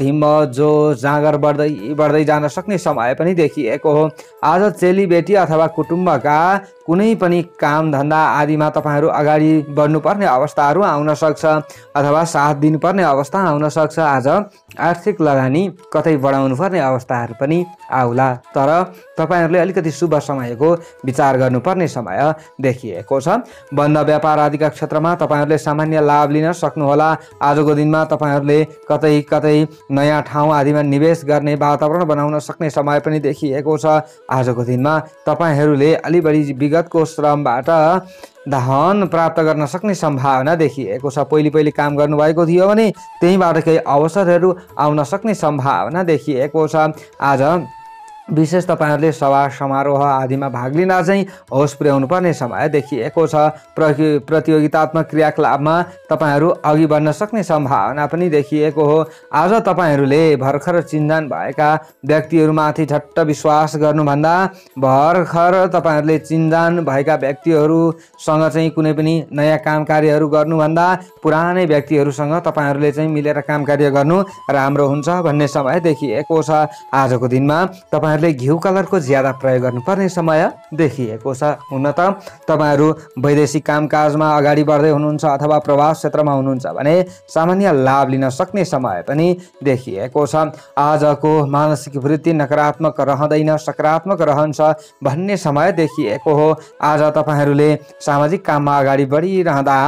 Speaker 1: हिम्मत जो जाँगर बढ्दै बढ्दै जान सक्ने समय पनि देखिएको हो। आज चेलीबेटी अथवा कुटुम्बका कुनै पनि काम धन्दा आदिमा तपाईँहरू अगाडि बढ्नुपर्ने अवस्थाहरू आउन सक्छ अथवा साथ दिनुपर्ने अवस्था आउन सक्छ। आज आर्थिक लगानी कतै बढाउनु पर्ने अवस्थाहरू पनि आउला तर तपाईँहरूले अलिकति शुभ समयको विचार गर्नुपर्ने समय देखिएको छ। बन्द व्यापार आदिका क्षेत्रमा तपाईँहरूले सामान्य लाभ लिन सक्नुहोला। आजको दिनमा तपाईँहरूले कतै कतै नयाँ ठाउँ आदिमा निवेश गर्ने वातावरण बनाउन सक्ने समय पनि देखिएको छ। आजको दिनमा तपाईँहरूले अलि बढी विगतको श्रमबाट धन प्राप्त गर्न सक्ने सम्भावना देखिएको छ। पहिले पहिले काम गर्नुभएको थियो भने त्यहीँबाट केही अवसरहरू आउन सक्ने सम्भावना देखिएको छ। आज विशेष तपाईँहरूले सभा समारोह आदिमा भाग लिन चाहिँ होस पुर्याउनु पर्ने समय देखिएको छ। प्रति प्रतियोगितात्मक क्रियाकलापमा तपाईँहरू अघि बढ्न सक्ने सम्भावना पनि देखिएको हो। आज तपाईँहरूले भर्खर चिन्जान भएका व्यक्तिहरूमाथि झट्ट विश्वास गर्नुभन्दा भर्खर तपाईँहरूले चिन्जान भएका व्यक्तिहरूसँग चाहिँ कुनै पनि नयाँ काम कार्यहरू गर्नुभन्दा पुरानै व्यक्तिहरूसँग तपाईँहरूले चाहिँ मिलेर काम कार्य गर्नु राम्रो हुन्छ भन्ने समय देखिएको छ। आजको दिनमा तपाईँ तपाईँहरूले घिउ कलरको ज्यादा प्रयोग गर्नुपर्ने समय देखिएको छ। हुन त तपाईँहरू वैदेशिक कामकाजमा अगाडि बढ्दै हुनुहुन्छ अथवा प्रवास क्षेत्रमा हुनुहुन्छ भने सामान्य लाभ लिन सक्ने समय पनि देखिएको छ। आजको मानसिक वृत्ति नकारात्मक रहँदैन सकारात्मक रहन्छ भन्ने समय देखिएको हो। आज तपाईँहरूले सामाजिक काममा अगाडि बढिरहँदा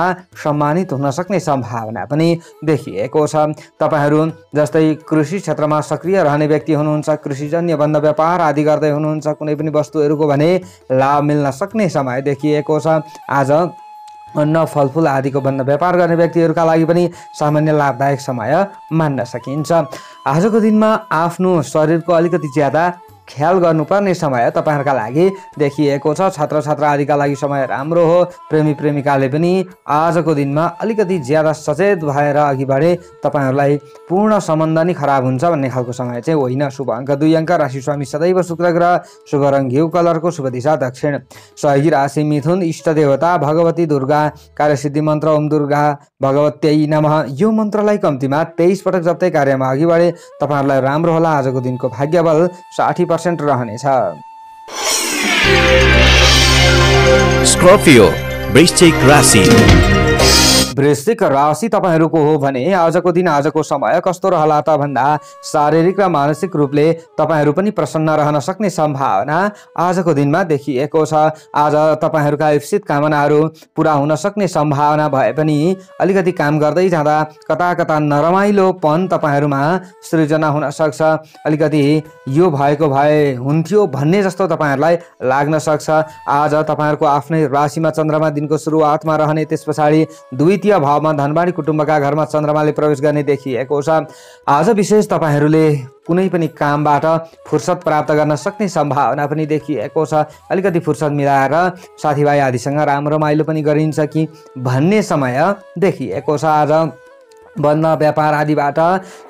Speaker 1: सम्मानित हुन सक्ने सम्भावना पनि देखिएको छ। तपाईँहरू जस्तै कृषि क्षेत्रमा सक्रिय रहने व्यक्ति हुनुहुन्छ कृषिजन्य बन्द व्यापार व्यापार आदि गर्दै हुनुहुन्छ कुनै पनि वस्तुहरूको भने लाभ मिल्न सक्ने समय देखिएको छ। आज अन्न फलफुल आदिको बन्द व्यापार गर्ने व्यक्तिहरूका लागि पनि सामान्य लाभदायक समय मान्न सकिन्छ। आजको दिनमा आफ्नो शरीरको अलिकति ज्यादा ख्याल गर्नुपर्ने समय तपाईँहरूका लागि देखिएको छ। छात्र छात्र आदिका लागि समय राम्रो हो। प्रेमी प्रेमिकाले पनि आजको दिनमा अलिकति ज्यादा सचेत भएर अघि बढे तपाईँहरूलाई पूर्ण सम्बन्ध नै खराब हुन्छ भन्ने खालको समय चाहिँ होइन। शुभ अङ्क दुई अङ्क। राशि स्वामी सदैव शुक्र ग्रह। शुभ रङ घिउ कलरको शुभ दिशा दक्षिण। सहयोगी राशि मिथुन। इष्ट देवता। भगवती दुर्गा। कार्यसिद्धि मन्त्र ओम दुर्गा। भगवत्यै नम। यो मन्त्रलाई कम्तीमा तेइस पटक जप्तै कार्यमा अघि बढे। तपाईँहरूलाई राम्रो होला आजको दिनको भाग्यबल। साठी पर्सेन्ट रहनेछ।
Speaker 2: स्कर्पियो वृश्चिक राशि।
Speaker 1: वृश्चिक राशि तपाईँहरूको हो भने आजको दिन आजको समय कस्तो रहला त भन्दा शारीरिक र मानसिक रूपले तपाईँहरू पनि प्रसन्न रहन सक्ने सम्भावना आजको दिनमा देखिएको छ। आज तपाईँहरूका इप्सित कामनाहरू पुरा हुन सक्ने सम्भावना भए पनि अलिकति काम गर्दै जाँदा कता कता नरमाइलोपन तपाईँहरूमा सृजना हुन सक्छ। अलिकति यो भएको भए हुन्थ्यो भन्ने जस्तो तपाईँहरूलाई लाग्न सक्छ। आज तपाईँहरूको आफ्नै राशिमा चन्द्रमा दिनको सुरुवातमा रहने त्यस पछाडि दुई द्वितीय भावमा धनबाडी कुटुम्बका घरमा चन्द्रमाले प्रवेश गर्ने देखिएको छ। आज विशेष तपाईँहरूले कुनै पनि कामबाट फुर्सद प्राप्त गर्न सक्ने सम्भावना पनि देखिएको छ। अलिकति फुर्सद मिलाएर साथीभाइ आदिसँग राम्रो माइलो पनि गरिन्छ कि भन्ने समय देखिएको छ। आज बन्द व्यापार आदिबाट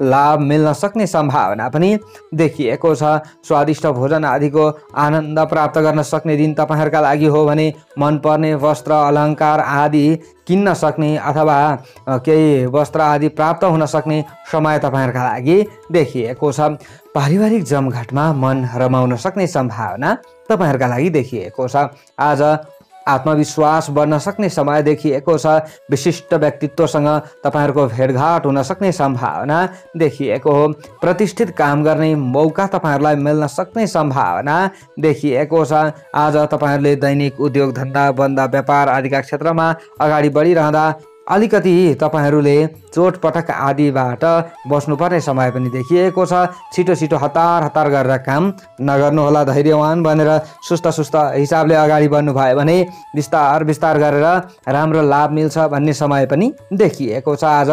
Speaker 1: लाभ मिल्न सक्ने सम्भावना पनि देखिएको छ। स्वादिष्ट भोजन आदिको आनन्द प्राप्त गर्न सक्ने दिन तपाईँहरूका लागि हो भने मनपर्ने वस्त्र अलङ्कार आदि किन्न सक्ने अथवा केही वस्त्र आदि प्राप्त हुन सक्ने समय तपाईँहरूका लागि देखिएको छ। पारिवारिक जमघटमा मन रमाउन सक्ने सम्भावना तपाईँहरूका लागि देखिएको छ। आज आत्मविश्वास बढ्न सक्ने समय देखिएको छ विशिष्ट व्यक्तित्वसँग तपाईँहरूको भेटघाट हुन सक्ने सम्भावना देखिएको हो। प्रतिष्ठित काम गर्ने मौका तपाईँहरूलाई मिल्न सक्ने सम्भावना देखिएको छ। आज तपाईँहरूले दैनिक उद्योग धन्दा बन्द व्यापार आदिका क्षेत्रमा अगाडि बढिरहँदा अलिकति तपाईँहरूले चोटपटक आदिबाट बस्नुपर्ने समय पनि देखिएको छ। छिटो छिटो हतार हतार गरेर काम नगर्नुहोला धैर्यवान बनेर सुस्त सुस्त हिसाबले अगाडि बढ्नुभयो भने बिस्तार बिस्तार गरेर राम्रो लाभ मिल्छ भन्ने समय पनि देखिएको छ आज।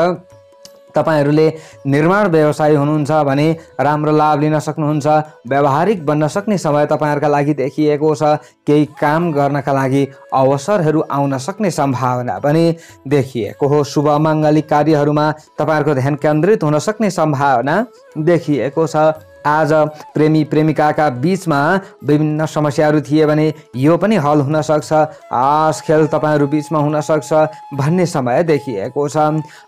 Speaker 1: तपाईँहरूले निर्माण व्यवसायी हुनुहुन्छ भने राम्रो लाभ लिन सक्नुहुन्छ व्यावहारिक बन्न सक्ने समय तपाईँहरूका लागि देखिएको छ केही काम गर्नका लागि अवसरहरू आउन सक्ने सम्भावना पनि देखिएको हो। शुभ माङ्गलिक कार्यहरूमा तपाईँहरूको ध्यान केन्द्रित हुन सक्ने सम्भावना देखिएको छ। आज प्रेमी प्रेमिकाका बिचमा विभिन्न समस्याहरू थिए भने यो पनि हल हुन सक्छ। आस खेल तपाईँहरू बिचमा हुन सक्छ भन्ने समय देखिएको छ।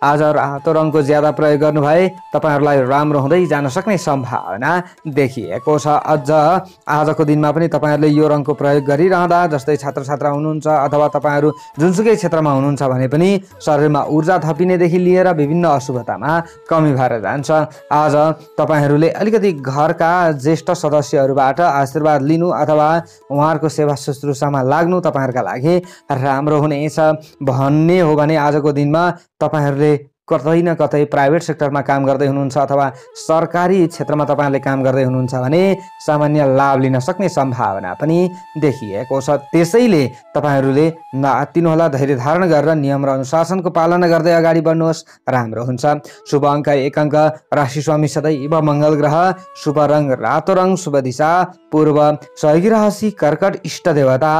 Speaker 1: आज रातो रङको ज्यादा प्रयोग गर्नुभए तपाईँहरूलाई राम्रो हुँदै जान सक्ने सम्भावना देखिएको छ। अझ आजको दिनमा पनि तपाईँहरूले यो रङको प्रयोग गरिरहँदा जस्तै छात्र छात्रा हुनुहुन्छ अथवा तपाईँहरू जुनसुकै क्षेत्रमा हुनुहुन्छ भने पनि शरीरमा ऊर्जा थपिनेदेखि लिएर विभिन्न अशुभतामा कमी भएर जान्छ। आज तपाईँहरूले अलिकति घरका ज्येष्ठ सदस्यहरूबाट आशीर्वाद लिनु अथवा उहाँहरूको सेवा शुश्रूषामा लाग्नु तपाईँहरूका लागि राम्रो हुनेछ। भन्ने हो भने आजको दिनमा तपाईँहरूले कतै न कतै प्राइभेट सेक्टरमा काम गर्दै हुनुहुन्छ अथवा सरकारी क्षेत्रमा तपाईँहरूले काम गर्दै हुनुहुन्छ भने सामान्य लाभ लिन सक्ने सम्भावना पनि देखिएको छ। त्यसैले तपाईँहरूले नआत्तिनुहोला धैर्य धारण गरेर नियम र अनुशासनको पालना गर्दै अगाडि बढ्नुहोस्। राम्रो हुन्छ। शुभ अङ्क एक अङ्क। राशि स्वामी सदैव मङ्गल ग्रह शुभ रङ रातो रङ शुभ दिशा पूर्व सहयोगी राशि कर्कट इष्ट देवता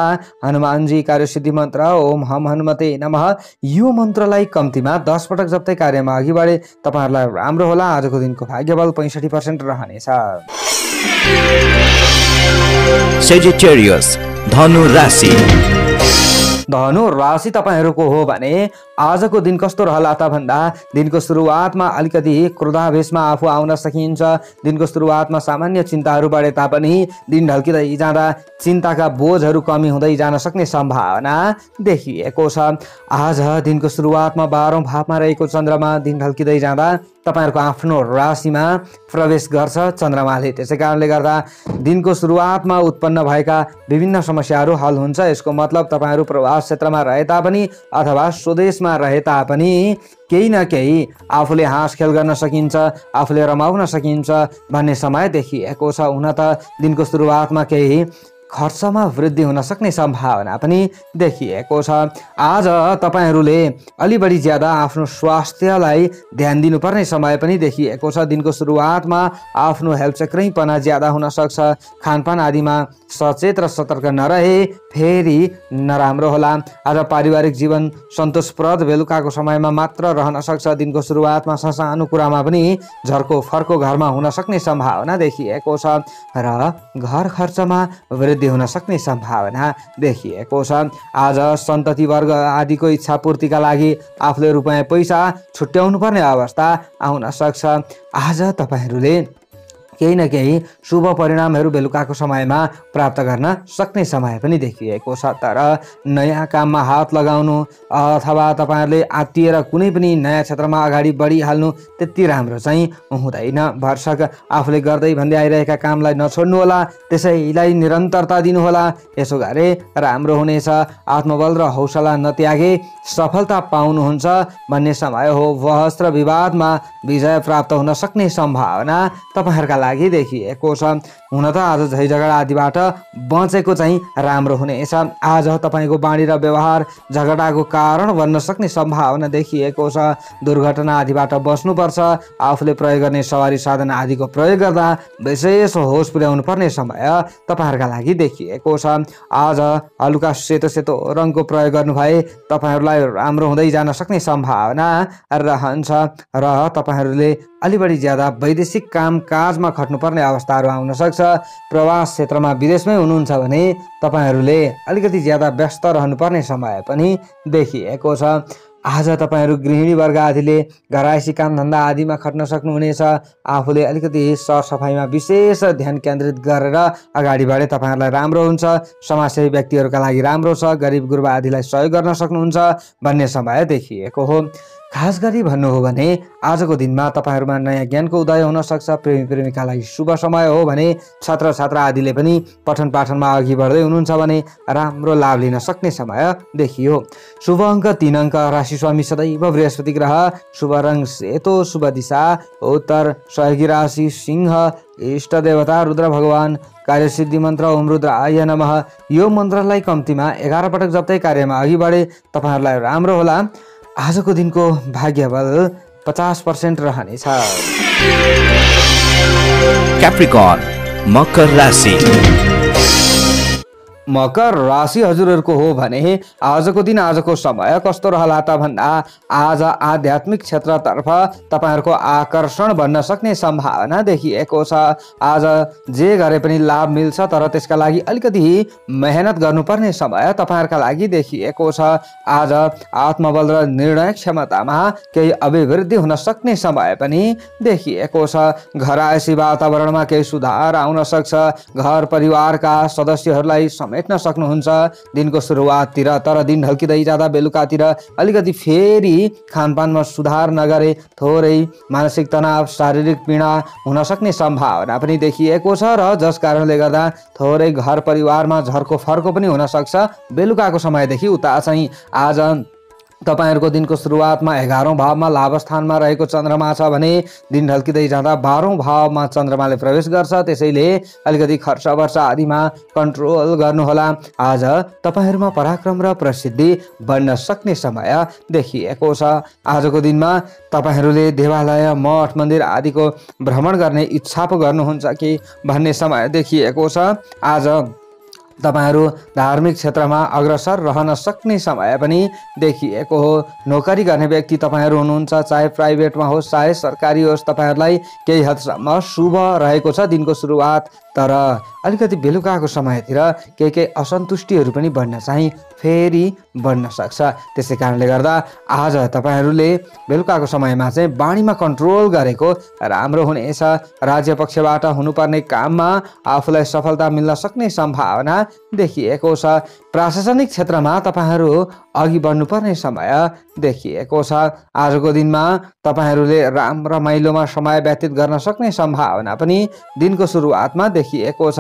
Speaker 1: हनुमानजी कार्यसिद्धि मन्त्र ओम हम हनुमते नमः। यो मन्त्रलाई कम्तीमा दस पटक जप्तै कार्यमा अघि बढे तपाईँहरूलाई राम्रो होला। आजको दिनको भाग्यबल पैँसठी पर्सेन्ट रहनेछ।
Speaker 2: धनु राशि।
Speaker 1: धनु राशि तपाईँहरूको हो भने आजको दिन कस्तो रहला त भन्दा दिनको सुरुवातमा अलिकति क्रोधावेशमा आफू आउन सकिन्छ। दिनको सुरुवातमा सामान्य चिन्ताहरू बढे तापनि दिन ढल्किँदै जाँदा चिन्ताका बोझहरू कमी हुँदै जान सक्ने सम्भावना देखिएको छ। आज दिनको सुरुवातमा बाह्रौँ भावमा रहेको चन्द्रमा दिन ढल्किँदै जाँदा तपाईँहरूको आफ्नो राशिमा प्रवेश गर्छ चन्द्रमाले। त्यसै कारणले गर्दा दिनको सुरुवातमा उत्पन्न भएका विभिन्न समस्याहरू हल हुन्छ। यसको मतलब तपाईँहरू प्रवास क्षेत्रमा रहे तापनि अथवा स्वदेशमा रहे तापनि केही न केही आफूले हाँस खेल गर्न सकिन्छ आफूले रमाउन सकिन्छ भन्ने समय देखिएको छ हुन त दिनको सुरुवातमा केही खर्चमा वृद्धि हुन सक्ने सम्भावना पनि देखिएको छ। आज तपाईँहरूले अलि बढी ज्यादा आफ्नो स्वास्थ्यलाई ध्यान दिनुपर्ने समय पनि देखिएको छ। दिनको सुरुवातमा आफ्नो हेल्थ चक्रैपना ज्यादा हुन सक्छ। खानपान आदिमा सचेत र सतर्क नरहे फेरि नराम्रो होला। आज पारिवारिक जीवन सन्तोषप्रद बेलुकाको समयमा मात्र रहन सक्छ। दिनको सुरुवातमा ससानो कुरामा पनि झर्को फर्को घरमा हुन सक्ने सम्भावना देखिएको छ। र घर खर्चमा वृद्धि हुन सक्ने सम्भावना देखिएको छ। आज सन्तति वर्ग आदिको इच्छा पूर्तिका लागि आफूले रुपियाँ पैसा छुट्याउनु पर्ने अवस्था आउन सक्छ। आज तपाईँहरूले केही न केही शुभ परिणामहरू बेलुकाको समयमा प्राप्त गर्न सक्ने समय पनि देखिएको छ। तर नयाँ काममा हात लगाउनु अथवा तपाईँहरूले आत्तिएर कुनै पनि नयाँ क्षेत्रमा अगाडि बढिहाल्नु त्यति राम्रो चाहिँ हुँदैन। भरसक आफूले गर्दै भन्दै आइरहेका कामलाई नछोड्नुहोला त्यसैलाई निरन्तरता दिनुहोला यसो गरे राम्रो हुनेछ। आत्मबल र हौसला नत्यागे सफलता पाउनुहुन्छ भन्ने समय हो। बहस र विवादमा विजय प्राप्त हुन सक्ने सम्भावना तपाईँहरूका लागि देखिएको छ। हुन त आज झै झगडा आदिबाट बचेको चाहिँ राम्रो हुनेछ आज तपाईँको बाणी र व्यवहार झगडाको कारण बन्न सक्ने सम्भावना देखिएको छ। दुर्घटना आदिबाट बस्नुपर्छ। आफूले प्रयोग गर्ने सवारी साधन आदिको प्रयोग गर्दा विशेष होस पुर्याउनु पर्ने समय तपाईँहरूका लागि देखिएको छ। आज हलुका सेतो सेतो रङको प्रयोग गर्नुभए तपाईँहरूलाई राम्रो हुँदै जान सक्ने सम्भावना रहन्छ। र तपाईँहरूले अलि बढी ज्यादा वैदेशिक काम काजमा खट्नुपर्ने अवस्थाहरू आउन सक्छ। प्रवास क्षेत्रमा विदेशमै हुनुहुन्छ भने तपाईँहरूले अलिकति ज्यादा व्यस्त रहनुपर्ने समय पनि देखिएको छ। आज तपाईँहरू गृहिणी वर्ग आदिले घरायसी कामधन्दा आदिमा खट्न सक्नुहुनेछ। आफूले अलिकति सरसफाइमा विशेष ध्यान केन्द्रित गरेर अगाडि बढे तपाईँहरूलाई राम्रो हुन्छ। समाजसेवी व्यक्तिहरूका लागि राम्रो छ। गरिब गुरुबा आदिलाई सहयोग गर्न सक्नुहुन्छ भन्ने समय देखिएको हो। खास गरी भन्नु हो भने आजको दिनमा तपाईँहरूमा नयाँ ज्ञानको उदय हुन सक्छ। प्रेमी प्रेमिकालाई शुभ समय हो भने छात्र छात्रा आदिले पनि पठन पाठनमा अघि बढ्दै हुनुहुन्छ भने राम्रो लाभ लिन सक्ने समय देखियो। शुभ अङ्क तिन अङ्क राशि स्वामी सदैव बृहस्पति ग्रह शुभ रङ सेतो शुभ दिशा उत्तर सहयोगी राशि सिंह इष्ट देवता रुद्र भगवान कार्यसिद्धि मन्त्र ओम रुद्र आय नमः। यो मन्त्रलाई कम्तीमा एघार पटक जप्तै कार्यमा अघि बढे तपाईँहरूलाई राम्रो होला। आजको दिनको भाग्य बल पचास पर्सेन्ट रहनेछ।
Speaker 2: Capricorn, मकर राशि।
Speaker 1: मकर राशि हजुरहरूको हो भने आजको दिन आजको समय कस्तो रहला त भन्दा आज आध्यात्मिक क्षेत्रतर्फ तपाईँहरूको आकर्षण बन्न सक्ने सम्भावना देखिएको छ। आज जे गरे पनि लाभ मिल्छ तर त्यसका लागि अलिकति मेहनत गर्नुपर्ने समय तपाईँहरूका लागि देखिएको छ। आज आत्मबल र निर्णय क्षमतामा केही अभिवृद्धि हुन सक्ने समय पनि देखिएको छ। घरायसी वातावरणमा केही सुधार आउन सक्छ। घर परिवारका सदस्यहरूलाई समेट्न सक्नुहुन्छ। दिनको सुरुवाततिर तर दिन ढल्किँदै जाँदा बेलुकातिर अलिकति फेरि खानपानमा सुधार नगरे थोरै मानसिक तनाव शारीरिक पीडा हुन सक्ने सम्भावना पनि देखिएको छ र जस कारणले गर्दा थोरै घर परिवारमा झर्को फर्को पनि हुन सक्छ। बेलुकाको समयदेखि उता चाहिँ आज तपाईँहरूको दिनको सुरुवातमा एघारौँ भावमा लाभस्थानमा रहेको चन्द्रमा छ भने दिन ढल्किँदै जाँदा बाह्रौँ भावमा चन्द्रमाले प्रवेश गर्छ। त्यसैले अलिकति खर्च वर्ष आदिमा कन्ट्रोल गर्नुहोला। आज तपाईँहरूमा पराक्रम र प्रसिद्धि बढ्न सक्ने समय देखिएको छ। आजको दिनमा तपाईँहरूले देवालय मठ मन्दिर आदिको भ्रमण गर्ने इच्छा पो गर्नुहुन्छ कि भन्ने समय देखिएको छ। आज तपाईँहरू धार्मिक क्षेत्रमा अग्रसर रहन सक्ने समय पनि देखिएको हो। नोकरी गर्ने व्यक्ति तपाईँहरू हुनुहुन्छ चाहे प्राइभेटमा होस् चाहे सरकारी होस् तपाईँहरूलाई केही हदसम्म शुभ रहेको छ दिनको सुरुवात। तर अलिकति बेलुकाको समयतिर केही केही असन्तुष्टिहरू पनि बढ्न चाहिँ फेरि बढ्न सक्छ। त्यसै कारणले गर्दा आज तपाईँहरूले बेलुकाको समयमा चाहिँ बाणीमा कन्ट्रोल गरेको राम्रो हुनेछ। राज्य पक्षबाट हुनुपर्ने काममा आफूलाई सफलता मिल्न सक्ने सम्भावना देखिएको छ। प्रशासनिक क्षेत्रमा तपाईँहरू अघि बढ्नुपर्ने समय देखिएको छ। आजको दिनमा तपाईँहरूले राम रमाइलोमा समय व्यतीत गर्न सक्ने सम्भावना पनि दिनको सुरुवातमा देखिएको छ।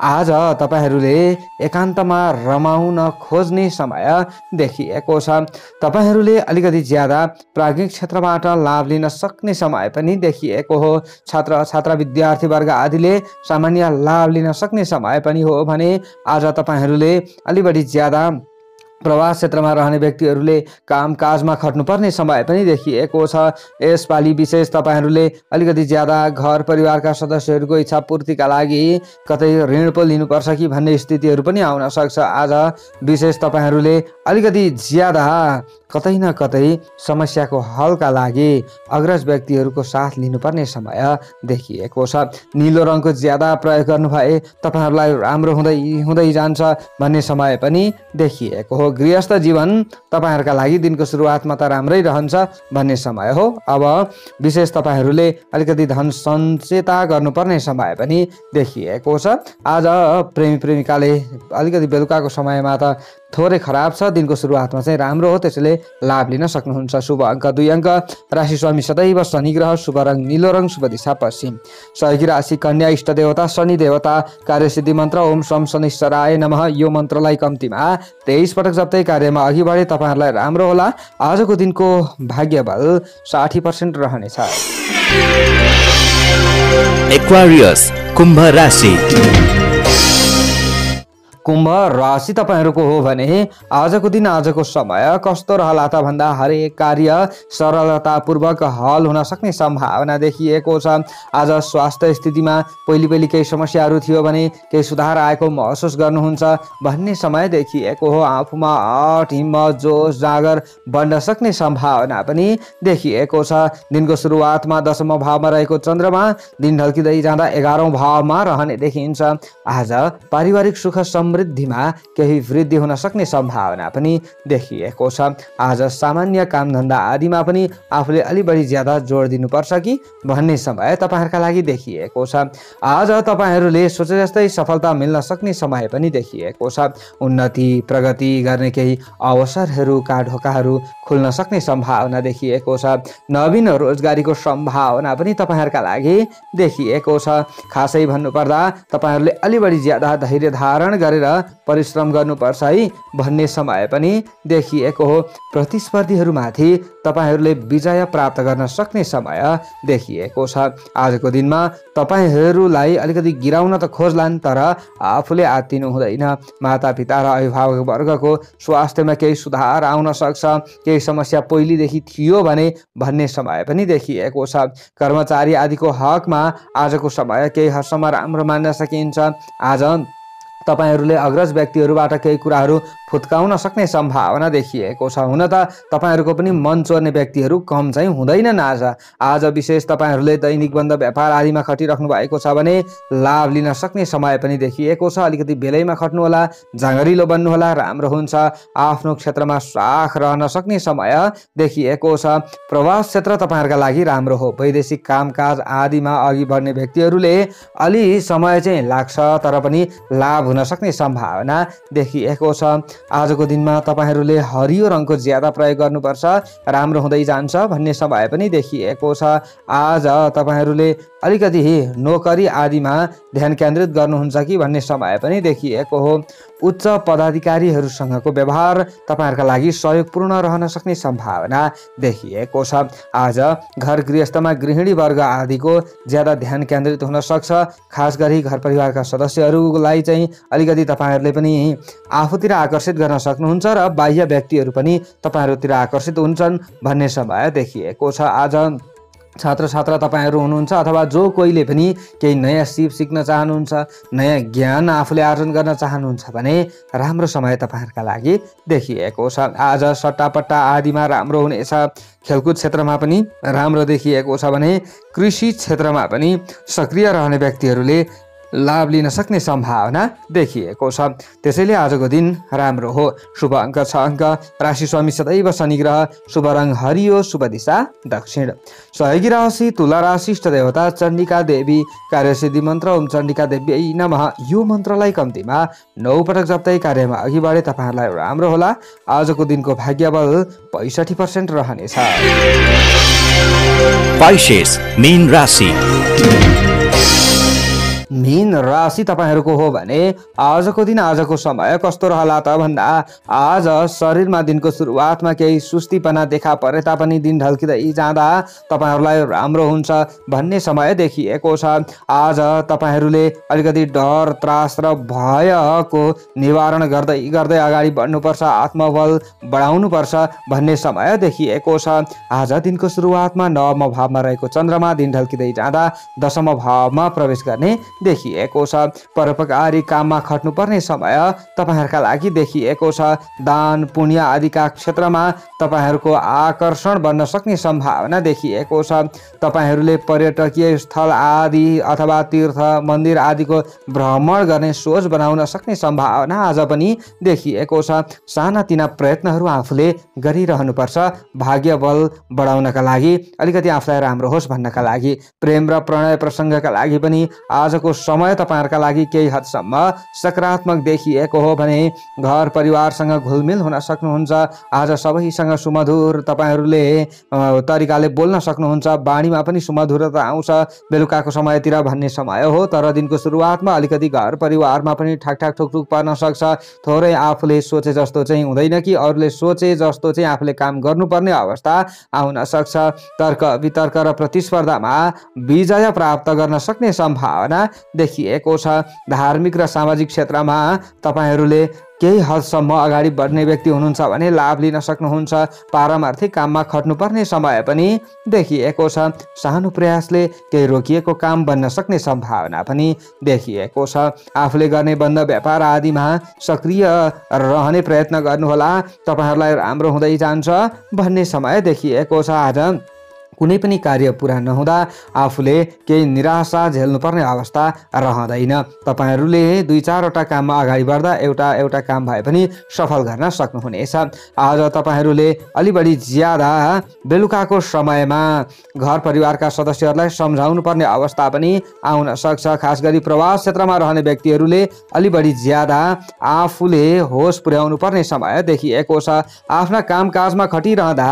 Speaker 1: आज तपाईँहरूले एकान्तमा रमाउन खोज्ने समय देखिएको छ। तपाईँहरूले अलिकति ज्यादा प्राज्ञिक क्षेत्रबाट लाभ लिन सक्ने समय पनि देखिएको हो। छात्र छात्र विद्यार्थी वर्ग आदिले सामान्य लाभ लिन सक्ने समय पनि हो भने आज तपाईँहरूले बढी ज्यादा प्रवास क्षेत्रमा रहने व्यक्तिहरूले कामकाजमा खट्नुपर्ने समय पनि देखिएको छ। यसपालि विशेष तपाईँहरूले अलिकति ज्यादा घर परिवारका सदस्यहरूको इच्छा पूर्तिका लागि कतै ऋण पो लिनुपर्छ कि भन्ने स्थितिहरू पनि आउन सक्छ। आज विशेष तपाईँहरूले अलिकति ज्यादा कतै न कतै समस्याको हलका लागि अग्रज व्यक्तिहरूको साथ लिनुपर्ने समय देखिएको छ। निलो रङको ज्यादा प्रयोग गर्नुभए तपाईँहरूलाई राम्रो हुँदै हुँदै जान्छ भन्ने समय पनि देखिएको हो। गृहस्थ जीवन तपाईँहरूका लागि दिनको सुरुवातमा त राम्रै रहन्छ भन्ने समय हो। अब विशेष तपाईँहरूले अलिकति धन सञ्चेता गर्नुपर्ने समय पनि देखिएको छ। आज प्रेमी प्रेमिकाले अलिकति बेलुकाको समयमा त थोरै खराब छ दिनको सुरुवातमा चाहिँ राम्रो हो त्यसैले लाभ लिन सक्नुहुन्छ। शुभ अङ्क दुई अङ्क। राशि स्वामी सदैव शनि ग्रह शुभ रङ निलो रङ शुभ दिशा पश्चिम। सहयोगी राशि कन्या इष्ट देवता शनि देवता कार्यसिद्धि मन्त्र ओम सम शनिश्चराय नमः। यो मन्त्रलाई कम्तीमा तेइस पटक जप्तै कार्यमा अघि बढे तपाईँहरूलाई राम्रो होला। आजको दिनको भाग्य बल साठी पर्सेन्ट रहनेछ।
Speaker 2: कुम्भ राशि।
Speaker 1: कुम्भ राशि तपाईँहरूको हो भने आजको दिन आजको समय कस्तो रहला त भन्दा हरेक कार्य सरलतापूर्वक हल हुन सक्ने सम्भावना देखिएको छ। आज स्वास्थ्य स्थितिमा पहिले पहिले केही समस्याहरू थियो भने केही सुधार आएको महसुस गर्नुहुन्छ भन्ने समय देखिएको हो। आफूमा आँट हिम्मत जोस जागर बढ्न सक्ने सम्भावना पनि देखिएको छ। दिनको सुरुवातमा दशमौँ भावमा रहेको चन्द्रमा दिन ढल्किँदै जाँदा एघारौँ भावमा रहने देखिन्छ। आज पारिवारिक सुख समृद्धिमा केही वृद्धि हुन सक्ने सम्भावना पनि देखिएको छ। आज सामान्य कामधन्दा आदिमा पनि आफूले अलि बढी ज्यादा जोड दिनुपर्छ कि भन्ने समय तपाईँहरूका लागि देखिएको छ। आज तपाईँहरूले सोचे जस्तै सफलता मिल्न सक्ने समय पनि देखिएको छ। उन्नति प्रगति गर्ने केही अवसरहरूका ढोकाहरू खुल्न सक्ने सम्भावना देखिएको छ। नवीन रोजगारीको सम्भावना पनि तपाईँहरूका लागि देखिएको छ। खासै भन्नुपर्दा तपाईँहरूले अलि बढी ज्यादा धैर्य धारण गरेर गरेर परिश्रम गर्नुपर्छ है भन्ने समय पनि देखिएको हो। प्रतिस्पर्धीहरूमाथि तपाईँहरूले विजय प्राप्त गर्न सक्ने समय देखिएको छ। आजको दिनमा तपाईँहरूलाई अलिकति गिराउन त खोज्लान् तर आफूले आत्तिनु हुँदैन। मातापिता र अभिभावक वर्गको स्वास्थ्यमा केही सुधार आउन सक्छ। केही समस्या पहिलेदेखि थियो भने भन्ने समय पनि देखिएको छ। कर्मचारी आदिको हकमा आजको समय केही हदसम्म राम्रो मान्न सकिन्छ। आज तपाईँहरूले अग्रज व्यक्तिहरूबाट केही कुराहरू फुत्काउन सक्ने सम्भावना देखिएको छ। हुन त तपाईँहरूको पनि मन चोर्ने व्यक्तिहरू कम चाहिँ हुँदैनन् आज आज विशेष तपाईँहरूले दैनिक बन्द व्यापार आदिमा खटिराख्नु भएको छ भने लाभ लिन सक्ने समय पनि देखिएको छ। अलिकति बेलैमा खट्नुहोला जाँगरिलो बन्नुहोला राम्रो हुन्छ। आफ्नो क्षेत्रमा साख रहन सक्ने समय देखिएको छ। प्रवास क्षेत्र तपाईँहरूका लागि राम्रो हो। वैदेशिक कामकाज आदिमा अघि बढ्ने व्यक्तिहरूले अलि समय चाहिँ लाग्छ तर पनि लाभ हुन सक्ने सम्भावना देखिएको छ। आजको दिनमा तपाईँहरूले हरियो रङको ज्यादा प्रयोग गर्नुपर्छ राम्रो हुँदै जान्छ भन्ने समय पनि देखिएको छ। आज तपाईँहरूले अलिकति नोकरी आदिमा ध्यान केन्द्रित गर्नुहुन्छ कि भन्ने समय पनि देखिएको हो। उच्च पदाधिकारीहरूसँगको व्यवहार तपाईँहरूका लागि सहयोगपूर्ण रहन सक्ने सम्भावना देखिएको छ। आज घर गृहस्थमा गृहिणी वर्ग आदिको ज्यादा ध्यान केन्द्रित हुन सक्छ। खास गरी घर परिवारका सदस्यहरूलाई चाहिँ अलिकति तपाईँहरूले पनि आफूतिर आकर्षित गर्न सक्नुहुन्छ र बाह्य व्यक्तिहरू पनि तपाईँहरूतिर आकर्षित हुन्छन् भन्ने समय देखिएको छ। आज छात्र छात्रा तपाईँहरू हुनुहुन्छ अथवा जो कोहीले पनि केही नयाँ सिप सिक्न चाहनुहुन्छ नयाँ ज्ञान आफूले आर्जन गर्न चाहनुहुन्छ भने राम्रो समय तपाईँहरूका लागि देखिएको छ। आज सट्टापट्टा आदिमा राम्रो हुनेछ। खेलकुद क्षेत्रमा पनि राम्रो देखिएको छ भने कृषि क्षेत्रमा पनि सक्रिय रहने व्यक्तिहरूले लाभ लिन सक्ने सम्भावना देखिएको छ। त्यसैले आजको दिन राम्रो हो। शुभ अङ्क छ अङ्क। राशि स्वामी सदैव शनि ग्रह शुभ रङ हरियो शुभ दिशा दक्षिण। सहयोगी राशि तुला राशि इष्ट देवता चण्डिका देवी कार्यसिद्धि मन्त्र ओम चण्डिका देवी नमः। यो मन्त्रलाई कम्तीमा नौ पटक जप्दै कार्यमा अघि बढे तपाईँहरूलाई राम्रो होला। आजको दिनको भाग्य बल पैँसठी पर्सेन्ट रहनेछ।
Speaker 2: Rashi.
Speaker 1: मीन राशि तपाईँहरूको हो भने आजको दिन आजको समय कस्तो रहला त भन्दा आज शरीरमा दिनको सुरुवातमा केही सुस्तीपना देखा परे तापनि दिन ढल्किँदै जाँदा तपाईँहरूलाई राम्रो हुन्छ भन्ने समय देखिएको छ। आज तपाईँहरूले अलिकति डर त्रास र भयको निवारण गर्दै गर्दै अगाडि बढ्नुपर्छ आत्मबल बढाउनुपर्छ भन्ने समय देखिएको छ। आज दिनको सुरुवातमा नवम भावमा रहेको चन्द्रमा दिन ढल्किँदै जाँदा दशम भावमा प्रवेश गर्ने देखिएको छ परोपकारी काममा खट्नुपर्ने समय तपाईँहरूका लागि देखिएको छ दान पुण्य आदिका क्षेत्रमा तपाईँहरूको आकर्षण बन्न सक्ने सम्भावना देखिएको छ तपाईँहरूले पर्यटकीय स्थल आदि अथवा तीर्थ मन्दिर आदिको भ्रमण गर्ने सोच बनाउन सक्ने सम्भावना आज पनि देखिएको छ सानातिना प्रयत्नहरू आफूले गरिरहनुपर्छ। भाग्य बल बढाउनका लागि अलिकति आफूलाई राम्रो होस् भन्नका लागि प्रेम र प्रणय प्रसङ्गका लागि पनि आजको समय तपाईँहरूका लागि केही हदसम्म सकारात्मक देखिएको हो भने घर परिवारसँग घुलमिल हुन सक्नुहुन्छ। आज सबैसँग सुमधुर तपाईँहरूले तरिकाले बोल्न सक्नुहुन्छ। बाणीमा पनि सुमधुरता आउँछ। बेलुकाको समयतिर भन्ने समय हो तर दिनको सुरुवातमा अलिकति घर परिवारमा पनि ठाकठाक ठुकठुक पर्न सक्छ। थोरै आफूले सोचे जस्तो चाहिँ हुँदैन कि अरूले सोचे जस्तो चाहिँ आफूले काम गर्नुपर्ने अवस्था आउन सक्छ। तर्क वितर्क र प्रतिस्पर्धामा विजय प्राप्त गर्न सक्ने सम्भावना देखिएको छ। धार्मिक र सामाजिक क्षेत्रमा तपाईँहरूले केही हदसम्म अगाडि बढ्ने व्यक्ति हुनुहुन्छ भने लाभ लिन सक्नुहुन्छ। पारमार्थिक काममा खट्नुपर्ने समय पनि देखिएको छ। सानो प्रयासले केही रोकिएको काम बन्न सक्ने सम्भावना पनि देखिएको छ। आफूले गर्ने बन्द व्यापार आदिमा सक्रिय रहने प्रयत्न गर्नुहोला। तपाईँहरूलाई राम्रो हुँदै जान्छ भन्ने समय देखिएको छ। आज कुनै पनि कार्य पुरा नहुँदा आफूले केही निराशा झेल्नुपर्ने अवस्था रहँदैन। तपाईँहरूले दुई चारवटा काममा अगाडि बढ्दा एउटा एउटा काम भए पनि सफल गर्न सक्नुहुनेछ। आज तपाईँहरूले अलि बढी ज्यादा बेलुकाको समयमा घर परिवारका सदस्यहरूलाई सम्झाउनु पर्ने अवस्था पनि आउन सक्छ। खास गरी प्रवास क्षेत्रमा रहने व्यक्तिहरूले अलि बढी ज्यादा आफूले होस पुर्याउनु पर्ने समय देखिएको छ। आफ्ना कामकाजमा खटिरहँदा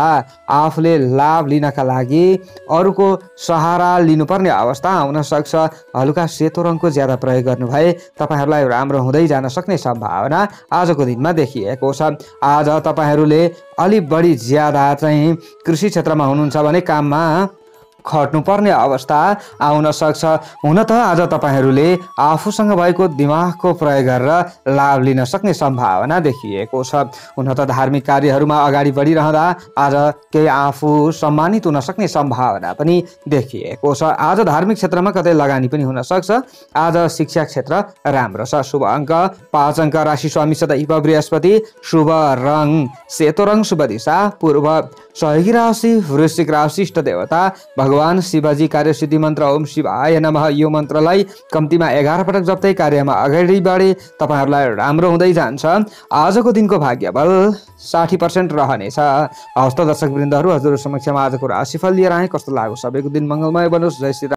Speaker 1: आफूले लाभ लिनका लागि लागि अरूको सहारा लिनुपर्ने अवस्था आउन सक्छ। हलुका सेतो रङको ज्यादा प्रयोग गर्नुभए तपाईँहरूलाई राम्रो हुँदै जान सक्ने सम्भावना आजको दिनमा देखिएको छ। आज तपाईँहरूले अलिक बढी ज्यादा चाहिँ कृषि क्षेत्रमा हुनुहुन्छ भने काममा खट्नुपर्ने अवस्था आउन सक्छ। हुन त आज तपाईँहरूले आफूसँग भएको दिमागको प्रयोग गरेर लाभ लिन सक्ने सम्भावना देखिएको छ। हुन त धार्मिक कार्यहरूमा अगाडि बढिरहँदा आज केही आफू सम्मानित हुन सक्ने सम्भावना पनि देखिएको छ। आज धार्मिक क्षेत्रमा कतै लगानी पनि हुन सक्छ। आज शिक्षा क्षेत्र राम्रो छ। शुभ अङ्क पाँच अङ्क राशि स्वामी सदैव बृहस्पति शुभ रङ सेतो रङ शुभ दिशा पूर्व सहयोगी राशि वृश्चिक राशि इष्ट देवता भगवान शिवजी कार्यसिद्धि मन्त्र ओम शिवाय नमः यो मन्त्रलाई कम्तीमा एघार पटक जप्दै कार्यमा अगाडि बढे तपाईँहरूलाई राम्रो हुँदै जान्छ। आजको दिनको भाग्य बल साठी पर्सेन्ट रहनेछ। हवस् त दर्शक वृन्दहरू हजुर समक्षमा आजको राशिफल लिएर आएँ। कस्तो लाग्यो सबैको दिन मङ्गलमय बनोस्। जय श्री।